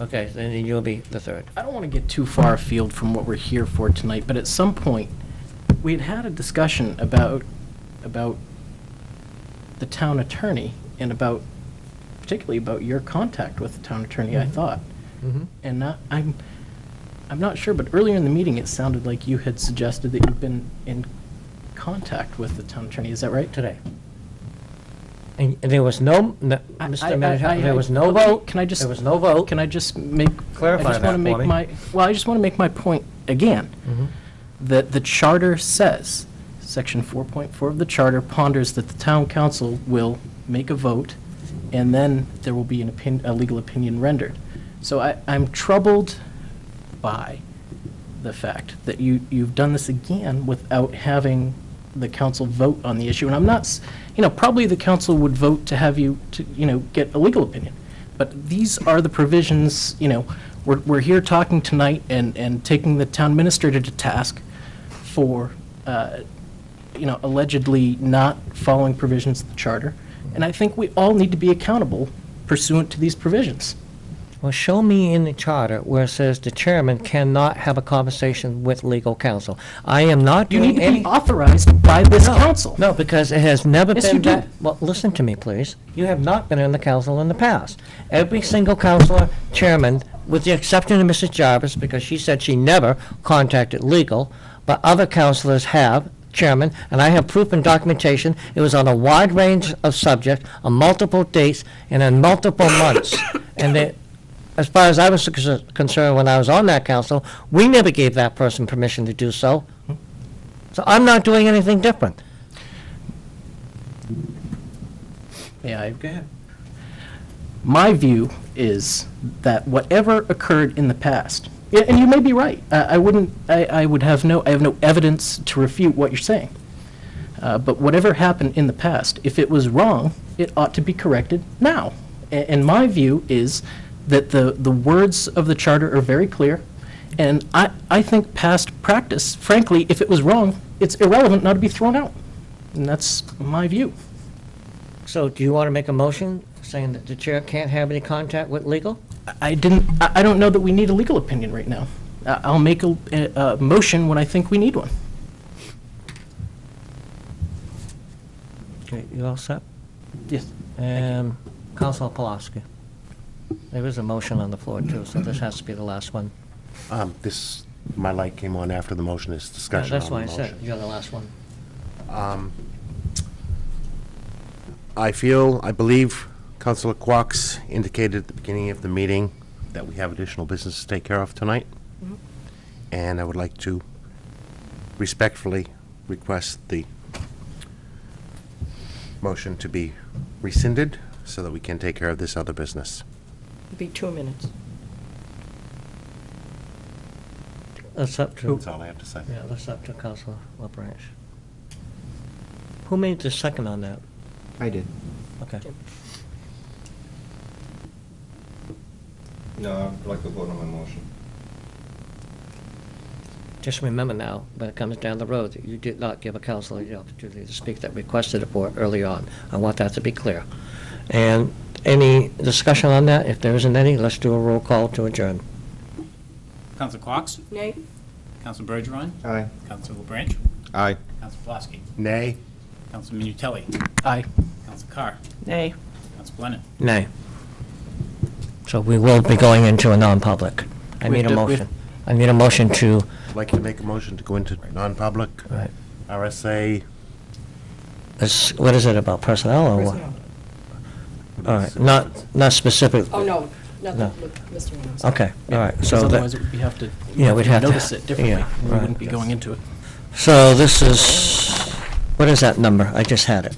Okay, then you'll be the third. I don't want to get too far afield from what we're here for tonight, but at some point, we had had a discussion about, about the town attorney and about, particularly about your contact with the town attorney, I thought. Mhm. And not, I'm, I'm not sure, but earlier in the meeting, it sounded like you had suggested that you've been in contact with the town attorney, is that right? Today. And and there was no, no- I- Mr. I- Manager, there was no vote. Can I just? There was no vote. Can I just make? Clarify I just that want to for make me. my, well, I just want to make my point again. Mhm. That the charter says, section 4.4 of the charter ponders that the town council will make a vote, and then there will be an opinion, a legal opinion rendered. So I, I'm troubled by the fact that you, you've done this again without having the council vote on the issue. And I'm not, s- you know, probably the council would vote to have you, to, you know, get a legal opinion. But these are the provisions, you know, we're, we're here talking tonight and, and taking the town administrator to task for, uh, you know, allegedly not following provisions of the charter. And I think we all need to be accountable pursuant to these provisions. Well, show me in the charter where it says the chairman cannot have a conversation with legal counsel. I am not You doing need to any... be authorized by this council. No, because it has never Yes, been you do. that... Well, listen to me, please. You have not been in the council in the past. Every single councilor, chairman, with the exception of Mrs. Jarvis, because she said she never contacted legal, but other councilors have, chairman, and I have proof and documentation. It was on a wide range of subjects, on multiple dates, and in multiple months. And they, as far as I was con- concerned, when I was on that council, we never gave that person permission to do so. So I'm not doing anything different. Yeah, I, my view is that whatever occurred in the past, and you may be right, I, I wouldn't, I, I would have no, I have no evidence to refute what you're saying. Uh, but whatever happened in the past, if it was wrong, it ought to be corrected now. A- And my view is that the, the words of the charter are very clear, and I, I think past practice, frankly, if it was wrong, it's irrelevant not to be thrown out. And that's my view. So do you want to make a motion saying that the chair can't have any contact with legal? I didn't, I I don't know that we need a legal opinion right now. I- I'll make a, a a motion when I think we need one. Okay, you all set? Yes. Um, Councilor Pulaski. There is a motion on the floor too, so this has to be the last one. Um, This, my light came on after the motion, is discussion That's why I said, you're the last one. I feel, I believe Councilor Quox indicated at the beginning of the meeting that we have additional business to take care of tonight. And I would like to respectfully request the motion to be rescinded so that we can take care of this other business. It'd be two minutes. That's up to, That's all I have to say. yeah, that's up to Councilor LaBranch. Who made the second on that? I did. Okay. No, I'd like to vote on my motion. Just remember now, when it comes down the road, that you did not give a councilor the opportunity to speak that requested it for early on. I want that to be clear. And any discussion on that? If there isn't any, let's do a roll call to adjourn. Council Quox, Nay? Council Bergeron, Aye. Council LeBranch, Aye. Council Pulaski, Nay? Council Minutelli, Aye. Council Carr, Nay. Council Blennan. Nay. So we will be going into a non-public. I We need have a to- we- motion. I need a motion to, I'd like you to make a motion to go into non-public. Right. RSA, this- what is it, about personnel or what? All right, not, not specific. Oh, no, nothing No. with Mr. Williams. Okay, all right, Because so otherwise that, it would have to. Yeah, we'd have to- Notice it differently. yeah, We right. wouldn't be going into it. so this is, what is that number? I just had it.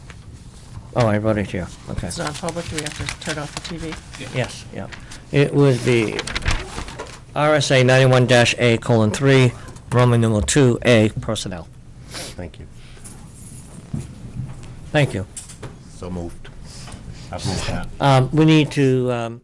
Oh, I wrote it here, okay. It's not public, do we have to turn off the TV? Yes, yeah. It would be RSA ninety-one dash A colon three, Roman numeral two, A, personnel. thank you. Thank you. So moved. Um, we need to, um,